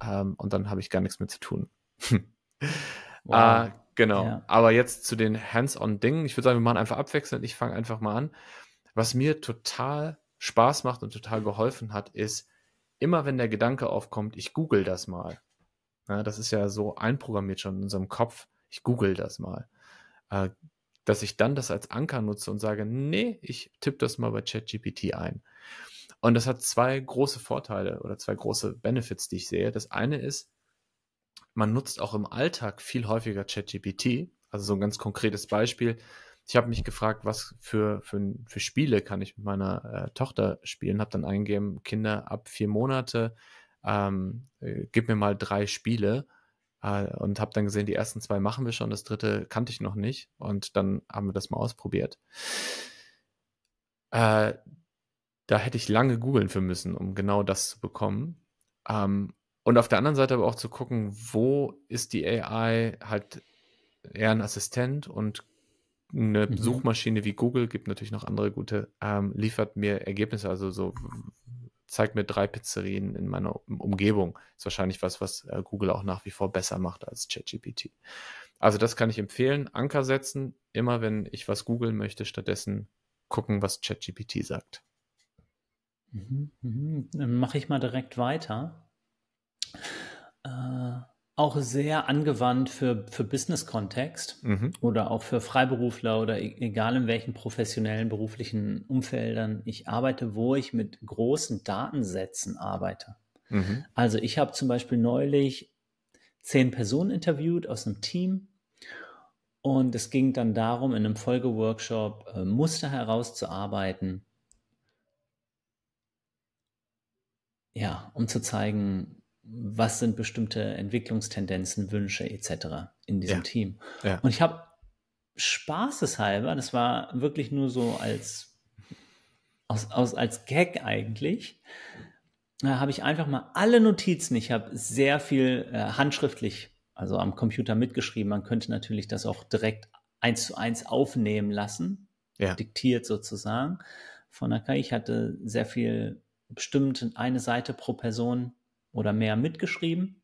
Ähm, und dann habe ich gar nichts mehr zu tun. wow. äh, genau. Ja. Aber jetzt zu den Hands-on-Dingen. Ich würde sagen, wir machen einfach abwechselnd. Ich fange einfach mal an. Was mir total Spaß macht und total geholfen hat, ist, immer wenn der Gedanke aufkommt, ich google das mal. Ja, das ist ja so einprogrammiert schon in unserem Kopf. Ich google das mal. Äh, dass ich dann das als Anker nutze und sage, nee, ich tippe das mal bei ChatGPT ein. Und das hat zwei große Vorteile oder zwei große Benefits, die ich sehe. Das eine ist, man nutzt auch im Alltag viel häufiger ChatGPT. Also so ein ganz konkretes Beispiel. Ich habe mich gefragt, was für, für, für Spiele kann ich mit meiner äh, Tochter spielen. Habe dann eingegeben, Kinder ab vier Monate, ähm, äh, gib mir mal drei Spiele. Äh, und habe dann gesehen, die ersten zwei machen wir schon, das dritte kannte ich noch nicht. Und dann haben wir das mal ausprobiert. Äh, da hätte ich lange googeln für müssen, um genau das zu bekommen. Ähm, und auf der anderen Seite aber auch zu gucken, wo ist die AI halt eher ein Assistent und eine mhm. Suchmaschine wie Google gibt natürlich noch andere gute, ähm, liefert mir Ergebnisse, also so zeigt mir drei Pizzerien in meiner Umgebung. Ist wahrscheinlich was, was äh, Google auch nach wie vor besser macht als ChatGPT. Also das kann ich empfehlen. Anker setzen, immer wenn ich was googeln möchte, stattdessen gucken, was ChatGPT sagt. Mhm, mhm. Dann mache ich mal direkt weiter. Äh, auch sehr angewandt für, für Business-Kontext mhm. oder auch für Freiberufler oder e egal in welchen professionellen beruflichen Umfeldern ich arbeite, wo ich mit großen Datensätzen arbeite. Mhm. Also ich habe zum Beispiel neulich zehn Personen interviewt aus einem Team und es ging dann darum, in einem Folgeworkshop äh, Muster herauszuarbeiten, ja, um zu zeigen, was sind bestimmte Entwicklungstendenzen, Wünsche etc. in diesem ja. Team. Ja. Und ich habe spaßeshalber, das war wirklich nur so als, aus, aus, als Gag eigentlich, da habe ich einfach mal alle Notizen, ich habe sehr viel äh, handschriftlich, also am Computer mitgeschrieben. Man könnte natürlich das auch direkt eins zu eins aufnehmen lassen, ja. diktiert sozusagen von der KI. Ich hatte sehr viel, bestimmt eine Seite pro Person oder mehr mitgeschrieben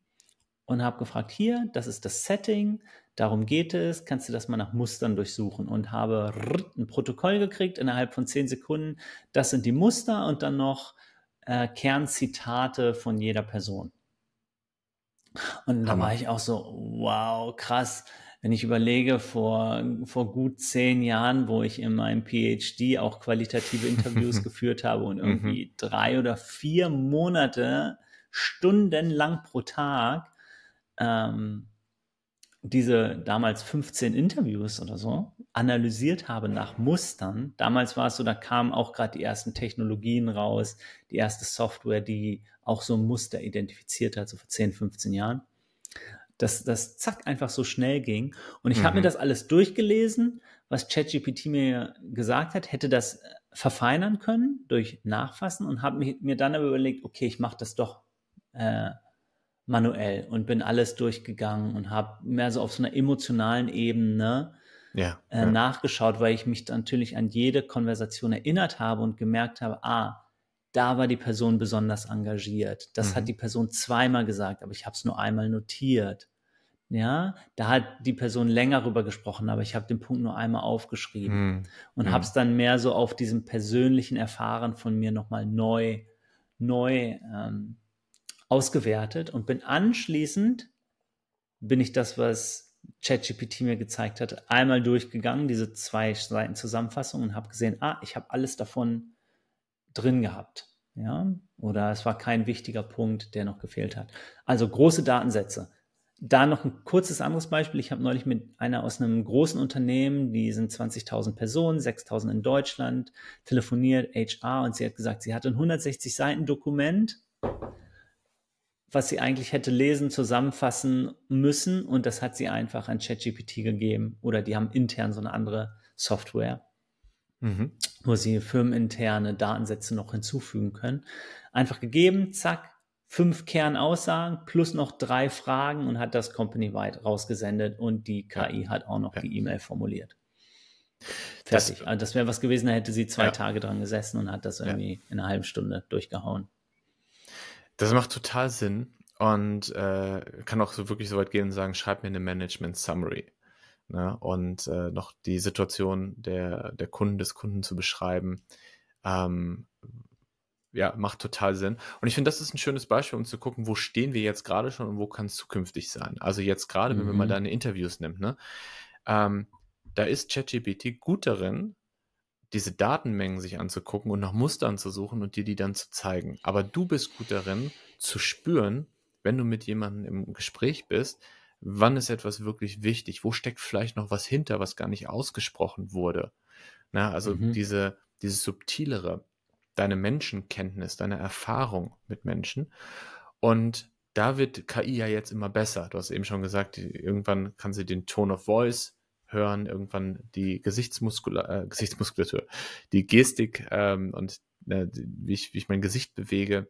und habe gefragt, hier, das ist das Setting, darum geht es, kannst du das mal nach Mustern durchsuchen und habe ein Protokoll gekriegt innerhalb von zehn Sekunden, das sind die Muster und dann noch äh, Kernzitate von jeder Person. Und da war ich auch so, wow, krass. Wenn ich überlege, vor, vor gut zehn Jahren, wo ich in meinem PhD auch qualitative Interviews geführt habe und irgendwie mhm. drei oder vier Monate stundenlang pro Tag ähm, diese damals 15 Interviews oder so analysiert habe nach Mustern. Damals war es so, da kamen auch gerade die ersten Technologien raus, die erste Software, die auch so ein Muster identifiziert hat, so vor 10, 15 Jahren. Dass das zack einfach so schnell ging. Und ich mhm. habe mir das alles durchgelesen, was ChatGPT mir gesagt hat, hätte das verfeinern können durch Nachfassen und habe mir dann aber überlegt, okay, ich mache das doch äh, manuell und bin alles durchgegangen und habe mehr so auf so einer emotionalen Ebene ja, äh, ja. nachgeschaut, weil ich mich natürlich an jede Konversation erinnert habe und gemerkt habe, ah, da war die Person besonders engagiert. Das mhm. hat die Person zweimal gesagt, aber ich habe es nur einmal notiert. Ja, da hat die Person länger rüber gesprochen, aber ich habe den Punkt nur einmal aufgeschrieben mhm. und mhm. habe es dann mehr so auf diesem persönlichen Erfahren von mir nochmal neu, neu ähm, ausgewertet und bin anschließend, bin ich das, was ChatGPT mir gezeigt hat, einmal durchgegangen, diese zwei Seiten Zusammenfassung und habe gesehen, ah, ich habe alles davon drin gehabt. Ja, oder es war kein wichtiger Punkt, der noch gefehlt hat. Also große Datensätze. Da noch ein kurzes anderes Beispiel. Ich habe neulich mit einer aus einem großen Unternehmen, die sind 20.000 Personen, 6.000 in Deutschland, telefoniert, HR, und sie hat gesagt, sie hatte ein 160 Seiten Dokument was sie eigentlich hätte lesen, zusammenfassen müssen und das hat sie einfach an ChatGPT gegeben oder die haben intern so eine andere Software, mhm. wo sie firmeninterne Datensätze noch hinzufügen können. Einfach gegeben, zack, fünf Kernaussagen plus noch drei Fragen und hat das company-weit rausgesendet und die KI hat auch noch ja. die E-Mail formuliert. Fertig. Das, also das wäre was gewesen, da hätte sie zwei ja. Tage dran gesessen und hat das irgendwie ja. in einer halben Stunde durchgehauen. Das macht total Sinn und äh, kann auch so wirklich so weit gehen und sagen, schreib mir eine Management Summary. Ne? Und äh, noch die Situation der, der Kunden, des Kunden zu beschreiben. Ähm, ja, macht total Sinn. Und ich finde, das ist ein schönes Beispiel, um zu gucken, wo stehen wir jetzt gerade schon und wo kann es zukünftig sein. Also jetzt gerade, mhm. wenn man mal deine Interviews nimmt, ne? Ähm, da ist ChatGPT gut darin, diese Datenmengen sich anzugucken und nach Mustern zu suchen und dir die dann zu zeigen. Aber du bist gut darin, zu spüren, wenn du mit jemandem im Gespräch bist, wann ist etwas wirklich wichtig, wo steckt vielleicht noch was hinter, was gar nicht ausgesprochen wurde. Na, also mhm. diese, dieses subtilere, deine Menschenkenntnis, deine Erfahrung mit Menschen. Und da wird KI ja jetzt immer besser. Du hast eben schon gesagt, irgendwann kann sie den Tone of Voice hören, irgendwann die Gesichtsmuskula äh, Gesichtsmuskulatur, die Gestik ähm, und äh, wie, ich, wie ich mein Gesicht bewege,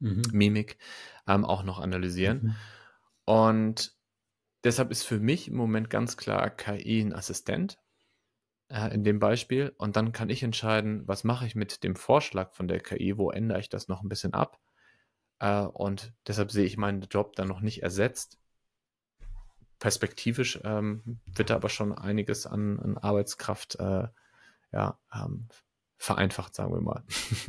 mhm. Mimik, ähm, auch noch analysieren. Mhm. Und deshalb ist für mich im Moment ganz klar KI ein Assistent äh, in dem Beispiel. Und dann kann ich entscheiden, was mache ich mit dem Vorschlag von der KI, wo ändere ich das noch ein bisschen ab. Äh, und deshalb sehe ich meinen Job dann noch nicht ersetzt. Perspektivisch ähm, wird da aber schon einiges an, an Arbeitskraft äh, ja, ähm, vereinfacht, sagen wir mal.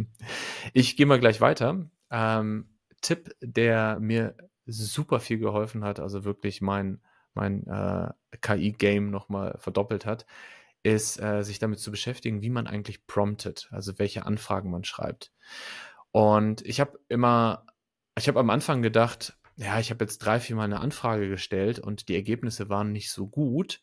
ich gehe mal gleich weiter. Ähm, Tipp, der mir super viel geholfen hat, also wirklich mein, mein äh, KI-Game nochmal verdoppelt hat, ist, äh, sich damit zu beschäftigen, wie man eigentlich promptet, also welche Anfragen man schreibt. Und ich habe immer, ich habe am Anfang gedacht, ja, ich habe jetzt drei, vier Mal eine Anfrage gestellt und die Ergebnisse waren nicht so gut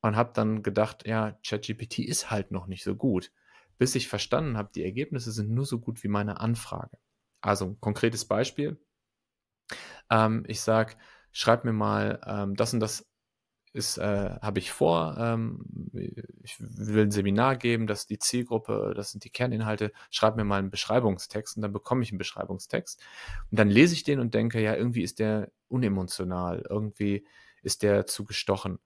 und habe dann gedacht, ja, ChatGPT ist halt noch nicht so gut, bis ich verstanden habe, die Ergebnisse sind nur so gut wie meine Anfrage. Also konkretes Beispiel. Ähm, ich sage, schreib mir mal ähm, das und das ist, äh, habe ich vor, ähm, ich will ein Seminar geben, das ist die Zielgruppe, das sind die Kerninhalte, schreib mir mal einen Beschreibungstext und dann bekomme ich einen Beschreibungstext und dann lese ich den und denke, ja, irgendwie ist der unemotional, irgendwie ist der zu gestochen.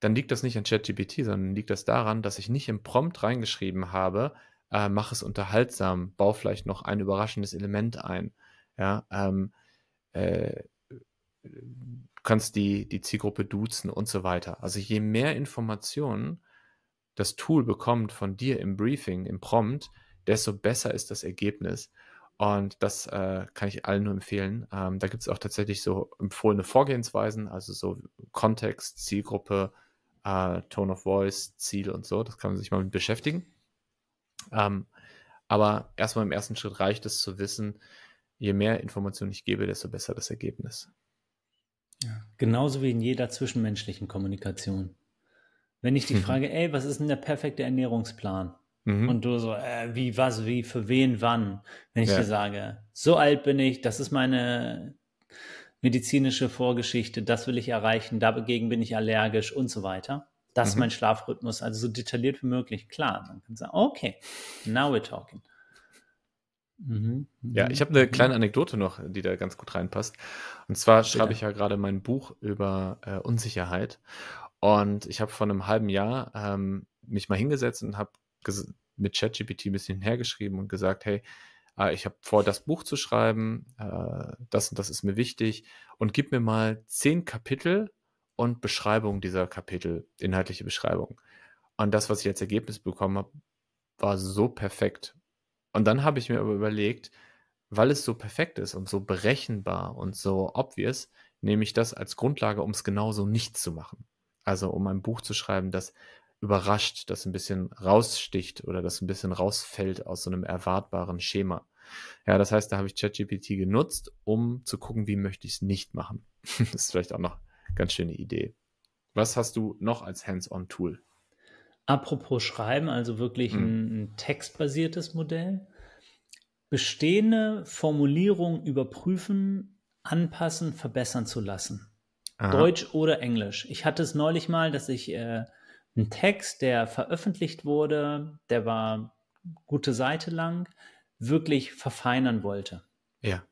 Dann liegt das nicht an ChatGPT, sondern liegt das daran, dass ich nicht im Prompt reingeschrieben habe, äh, mach es unterhaltsam, bau vielleicht noch ein überraschendes Element ein. Ja, ähm, äh, kannst die, die Zielgruppe duzen und so weiter. Also je mehr Informationen das Tool bekommt von dir im Briefing, im Prompt, desto besser ist das Ergebnis. Und das äh, kann ich allen nur empfehlen. Ähm, da gibt es auch tatsächlich so empfohlene Vorgehensweisen, also so Kontext, Zielgruppe, äh, Tone of Voice, Ziel und so. Das kann man sich mal mit beschäftigen. Ähm, aber erstmal im ersten Schritt reicht es zu wissen, je mehr Informationen ich gebe, desto besser das Ergebnis. Ja, genauso wie in jeder zwischenmenschlichen Kommunikation. Wenn ich dich mhm. frage, ey, was ist denn der perfekte Ernährungsplan? Mhm. Und du so, äh, wie, was, wie, für wen, wann? Wenn ich ja. dir sage, so alt bin ich, das ist meine medizinische Vorgeschichte, das will ich erreichen, dagegen bin ich allergisch und so weiter. Das mhm. ist mein Schlafrhythmus, also so detailliert wie möglich. Klar, man kann sagen, okay, now we're talking. Mhm. Ja, ich habe eine mhm. kleine Anekdote noch, die da ganz gut reinpasst. Und zwar schreibe ich ja gerade mein Buch über äh, Unsicherheit. Und ich habe vor einem halben Jahr ähm, mich mal hingesetzt und habe mit ChatGPT ein bisschen hergeschrieben und gesagt, hey, äh, ich habe vor, das Buch zu schreiben, äh, das und das ist mir wichtig und gib mir mal zehn Kapitel und Beschreibung dieser Kapitel, inhaltliche Beschreibung. Und das, was ich als Ergebnis bekommen habe, war so perfekt. Und dann habe ich mir aber überlegt, weil es so perfekt ist und so berechenbar und so obvious, nehme ich das als Grundlage, um es genauso nicht zu machen. Also um ein Buch zu schreiben, das überrascht, das ein bisschen raussticht oder das ein bisschen rausfällt aus so einem erwartbaren Schema. Ja, das heißt, da habe ich ChatGPT genutzt, um zu gucken, wie möchte ich es nicht machen. das ist vielleicht auch noch eine ganz schöne Idee. Was hast du noch als Hands-on-Tool? Apropos Schreiben, also wirklich hm. ein, ein textbasiertes Modell. Bestehende Formulierungen überprüfen, anpassen, verbessern zu lassen. Aha. Deutsch oder Englisch. Ich hatte es neulich mal, dass ich äh, einen Text, der veröffentlicht wurde, der war gute Seite lang, wirklich verfeinern wollte. Ja.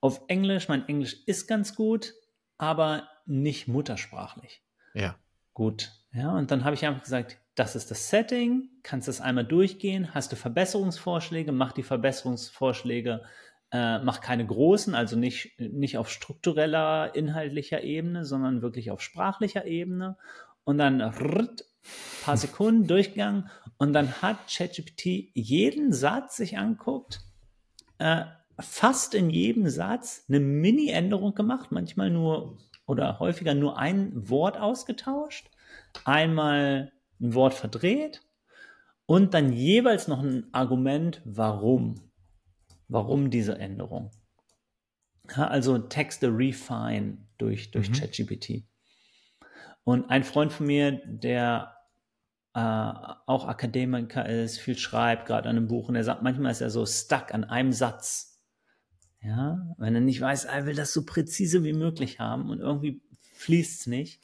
Auf Englisch, mein Englisch ist ganz gut, aber nicht muttersprachlich. Ja. Gut. Ja, und dann habe ich einfach gesagt, das ist das Setting, kannst das einmal durchgehen, hast du Verbesserungsvorschläge, mach die Verbesserungsvorschläge, äh, mach keine großen, also nicht, nicht auf struktureller, inhaltlicher Ebene, sondern wirklich auf sprachlicher Ebene. Und dann rrrt, paar Sekunden durchgegangen Und dann hat ChatGPT jeden Satz sich anguckt, äh, fast in jedem Satz eine Mini-Änderung gemacht, manchmal nur oder häufiger nur ein Wort ausgetauscht, einmal ein Wort verdreht und dann jeweils noch ein Argument, warum. Warum diese Änderung. Ja, also Texte refine durch, durch mhm. ChatGPT. Und ein Freund von mir, der äh, auch Akademiker ist, viel schreibt, gerade an einem Buch, und er sagt, manchmal ist er so stuck an einem Satz. Ja, wenn er nicht weiß, er will das so präzise wie möglich haben und irgendwie fließt es nicht.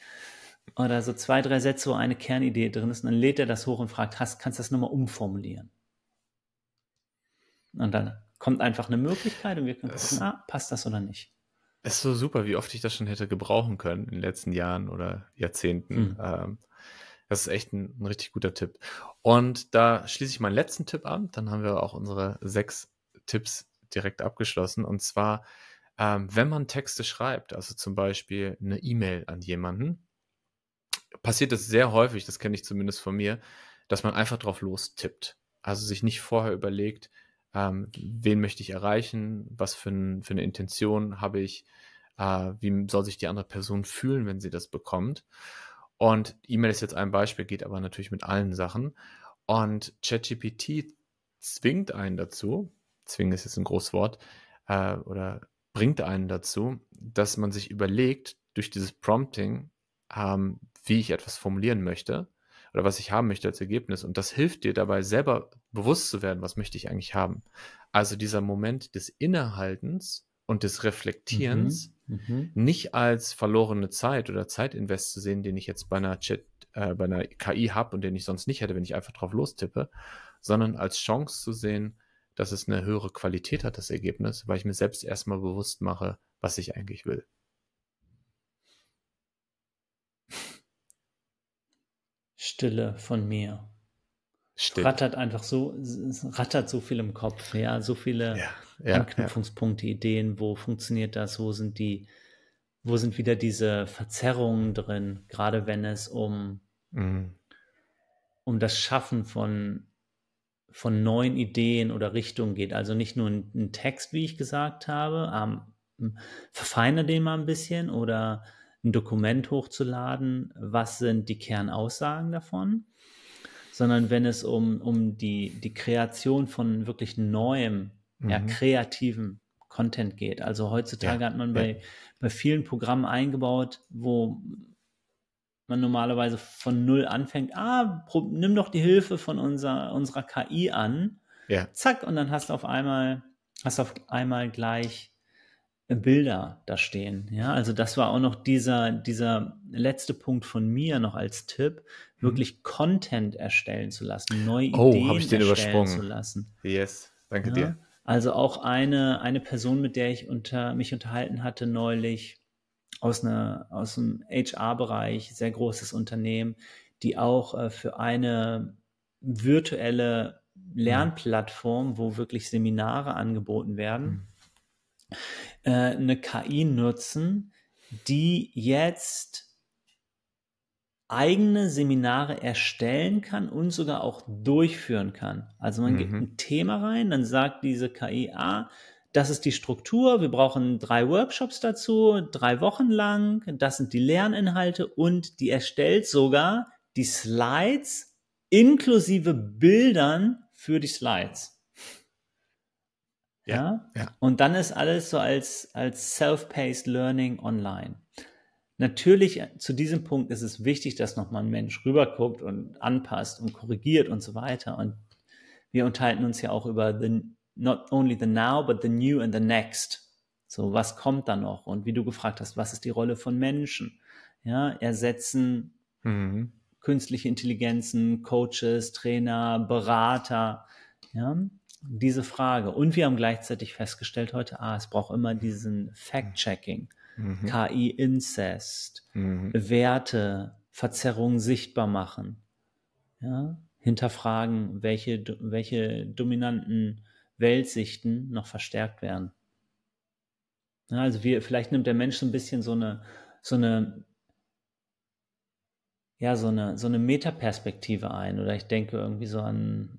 Oder so zwei, drei Sätze, wo eine Kernidee drin ist, und dann lädt er das hoch und fragt, hast, kannst du das nochmal umformulieren? Und dann kommt einfach eine Möglichkeit und wir können gucken, ah, passt das oder nicht. Es ist so super, wie oft ich das schon hätte gebrauchen können in den letzten Jahren oder Jahrzehnten. Mhm. Ähm, das ist echt ein, ein, richtig guter Tipp. Und da schließe ich meinen letzten Tipp an. Dann haben wir auch unsere sechs Tipps direkt abgeschlossen. Und zwar, ähm, wenn man Texte schreibt, also zum Beispiel eine E-Mail an jemanden, passiert es sehr häufig, das kenne ich zumindest von mir, dass man einfach drauf lostippt. Also sich nicht vorher überlegt, ähm, wen möchte ich erreichen, was für, ein, für eine Intention habe ich, äh, wie soll sich die andere Person fühlen, wenn sie das bekommt. Und E-Mail ist jetzt ein Beispiel, geht aber natürlich mit allen Sachen. Und ChatGPT zwingt einen dazu, zwingen ist jetzt ein Großwort, äh, oder bringt einen dazu, dass man sich überlegt, durch dieses Prompting, ähm, wie ich etwas formulieren möchte oder was ich haben möchte als Ergebnis. Und das hilft dir dabei, selber bewusst zu werden, was möchte ich eigentlich haben. Also dieser Moment des Innehaltens und des Reflektierens mhm, mhm. nicht als verlorene Zeit oder Zeitinvest zu sehen, den ich jetzt bei einer Chat, äh, bei einer KI habe und den ich sonst nicht hätte, wenn ich einfach drauf lostippe, sondern als Chance zu sehen, dass es eine höhere Qualität hat, das Ergebnis, weil ich mir selbst erstmal bewusst mache, was ich eigentlich will. Stille von mir. Still. Rattert einfach so, rattert so viel im Kopf, ja, so viele ja, ja, Anknüpfungspunkte, ja. Ideen, wo funktioniert das, wo sind die, wo sind wieder diese Verzerrungen drin, gerade wenn es um, mhm. um das Schaffen von von neuen Ideen oder Richtungen geht. Also nicht nur ein, ein Text, wie ich gesagt habe, ähm, verfeine den mal ein bisschen oder ein Dokument hochzuladen, was sind die Kernaussagen davon, sondern wenn es um, um die, die Kreation von wirklich neuem, mhm. ja, kreativen Content geht. Also heutzutage ja, hat man bei, ja. bei vielen Programmen eingebaut, wo man normalerweise von null anfängt, ah, nimm doch die Hilfe von unser, unserer KI an. Ja. Zack, und dann hast du auf einmal, hast auf einmal gleich Bilder da stehen. Ja, also das war auch noch dieser, dieser letzte Punkt von mir noch als Tipp, mhm. wirklich Content erstellen zu lassen, neue oh, Ideen ich den erstellen zu lassen. Yes, danke ja? dir. Also auch eine, eine Person, mit der ich unter, mich unterhalten hatte neulich, aus, einer, aus dem HR-Bereich, sehr großes Unternehmen, die auch äh, für eine virtuelle Lernplattform, wo wirklich Seminare angeboten werden, mhm. Äh, eine KI nutzen, die jetzt eigene Seminare erstellen kann und sogar auch durchführen kann. Also man mhm. gibt ein Thema rein, dann sagt diese KI, ah, das ist die Struktur, wir brauchen drei Workshops dazu, drei Wochen lang, das sind die Lerninhalte und die erstellt sogar die Slides inklusive Bildern für die Slides. Ja, ja. Und dann ist alles so als, als Self-Paced Learning online. Natürlich, äh, zu diesem Punkt ist es wichtig, dass nochmal ein Mensch rüberguckt und anpasst und korrigiert und so weiter. Und wir unterhalten uns ja auch über the not only the now, but the new and the next. So, was kommt da noch? Und wie du gefragt hast, was ist die Rolle von Menschen? Ja, ersetzen mhm. künstliche Intelligenzen, Coaches, Trainer, Berater. Ja, diese Frage. Und wir haben gleichzeitig festgestellt heute, ah, es braucht immer diesen Fact-Checking, mhm. KI-Incest, mhm. Werte, Verzerrungen sichtbar machen. Ja, hinterfragen, welche, welche dominanten Weltsichten noch verstärkt werden. Ja, also wir, vielleicht nimmt der Mensch so ein bisschen so eine, so eine, ja, so eine, so eine Metaperspektive ein. Oder ich denke irgendwie so an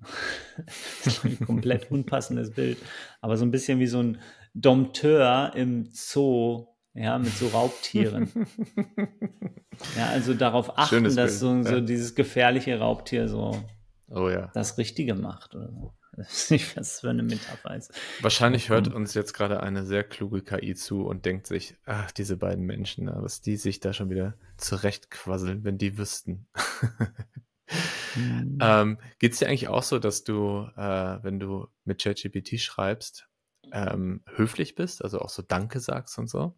ein komplett unpassendes Bild, aber so ein bisschen wie so ein Dompteur im Zoo, ja, mit so Raubtieren. ja, also darauf achten, Schönes dass so, so dieses gefährliche Raubtier so oh, ja. das Richtige macht oder so. Nicht, was für eine Metapher ist. Wahrscheinlich hört uns jetzt gerade eine sehr kluge KI zu und denkt sich, ach, diese beiden Menschen, was die sich da schon wieder zurechtquasseln, wenn die wüssten. mhm. ähm, Geht es dir eigentlich auch so, dass du, äh, wenn du mit ChatGPT schreibst, ähm, höflich bist, also auch so Danke sagst und so?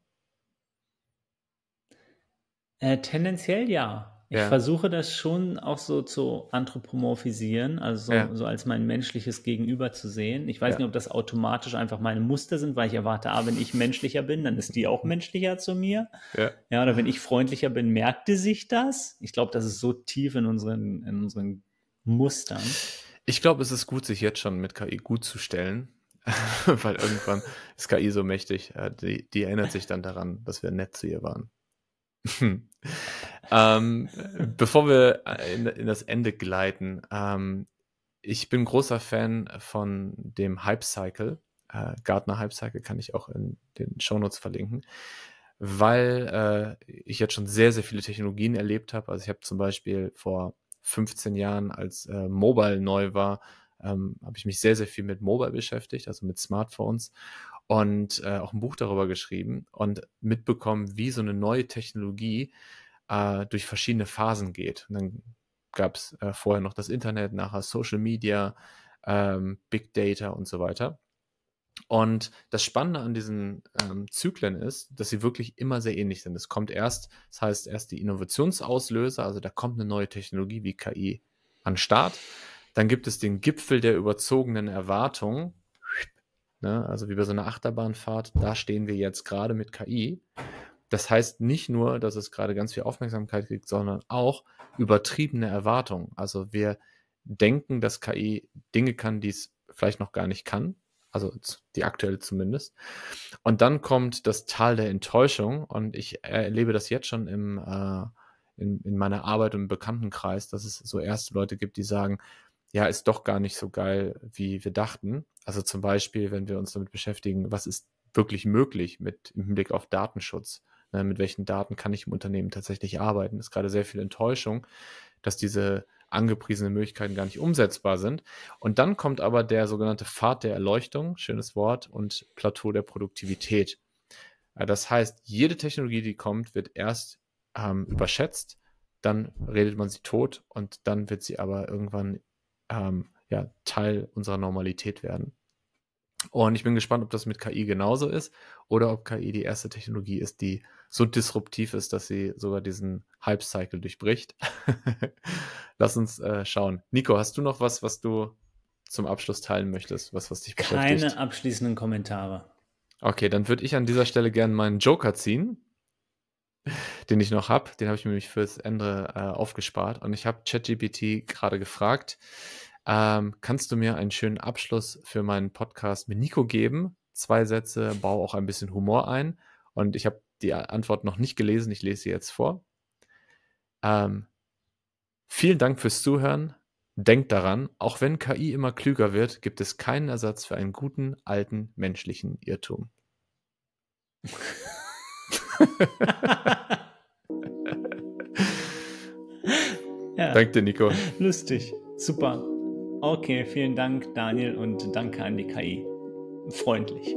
Äh, tendenziell ja. Ich ja. versuche das schon auch so zu anthropomorphisieren, also so, ja. so, als mein menschliches Gegenüber zu sehen. Ich weiß ja. nicht, ob das automatisch einfach meine Muster sind, weil ich erwarte, ah, wenn ich menschlicher bin, dann ist die auch menschlicher zu mir. Ja. oder wenn ich freundlicher bin, merkt die sich das. Ich glaube, das ist so tief in unseren, in unseren Mustern. Ich glaube, es ist gut, sich jetzt schon mit KI gut zu stellen, weil irgendwann ist KI so mächtig, die, die erinnert sich dann daran, dass wir nett zu ihr waren. ähm, bevor wir in, in, das Ende gleiten, ähm, ich bin großer Fan von dem Hype Cycle. Äh, Gartner Hype Cycle kann ich auch in den Shownotes verlinken, weil äh, ich jetzt schon sehr, sehr viele Technologien erlebt habe. Also ich habe zum Beispiel vor 15 Jahren, als äh, Mobile neu war, ähm, habe ich mich sehr, sehr viel mit Mobile beschäftigt, also mit Smartphones und äh, auch ein Buch darüber geschrieben und mitbekommen, wie so eine neue Technologie äh, durch verschiedene Phasen geht. Und dann gab es äh, vorher noch das Internet, nachher Social Media, ähm, Big Data und so weiter. Und das Spannende an diesen ähm, Zyklen ist, dass sie wirklich immer sehr ähnlich sind. Es kommt erst, das heißt erst die Innovationsauslöser, also da kommt eine neue Technologie wie KI an den Start. Dann gibt es den Gipfel der überzogenen Erwartungen, Ne? Also wie bei so einer Achterbahnfahrt, da stehen wir jetzt gerade mit KI. Das heißt nicht nur, dass es gerade ganz viel Aufmerksamkeit kriegt, sondern auch übertriebene Erwartungen. Also wir denken, dass KI Dinge kann, die es vielleicht noch gar nicht kann. Also die aktuelle zumindest. Und dann kommt das Tal der Enttäuschung. Und ich erlebe das jetzt schon im, äh, in, in meiner Arbeit und im Bekanntenkreis, dass es so erste Leute gibt, die sagen, ja, ist doch gar nicht so geil, wie wir dachten. Also zum Beispiel, wenn wir uns damit beschäftigen, was ist wirklich möglich mit im Hinblick auf Datenschutz? Ne, mit welchen Daten kann ich im Unternehmen tatsächlich arbeiten? ist gerade sehr viel Enttäuschung, dass diese angepriesenen Möglichkeiten gar nicht umsetzbar sind. Und dann kommt aber der sogenannte Pfad der Erleuchtung, schönes Wort, und Plateau der Produktivität. Das heißt, jede Technologie, die kommt, wird erst ähm, überschätzt, dann redet man sie tot und dann wird sie aber irgendwann ähm, ja, Teil unserer Normalität werden. Und ich bin gespannt, ob das mit KI genauso ist oder ob KI die erste Technologie ist, die so disruptiv ist, dass sie sogar diesen Hype-Cycle durchbricht. Lass uns äh, schauen. Nico, hast du noch was, was du zum Abschluss teilen möchtest, was, was dich beschäftigt? Keine abschließenden Kommentare. Okay, dann würde ich an dieser Stelle gerne meinen Joker ziehen, den ich noch habe. Den habe ich mir nämlich fürs Ende äh, aufgespart. Und ich habe ChatGPT gerade gefragt, ähm, kannst du mir einen schönen Abschluss für meinen Podcast mit Nico geben? Zwei Sätze, baue auch ein bisschen Humor ein. Und ich habe die Antwort noch nicht gelesen, ich lese sie jetzt vor. Ähm, vielen Dank fürs Zuhören. Denkt daran, auch wenn KI immer klüger wird, gibt es keinen Ersatz für einen guten, alten, menschlichen Irrtum. ja. Danke Nico. Lustig. Super. Okay, vielen Dank, Daniel, und danke an die KI. Freundlich.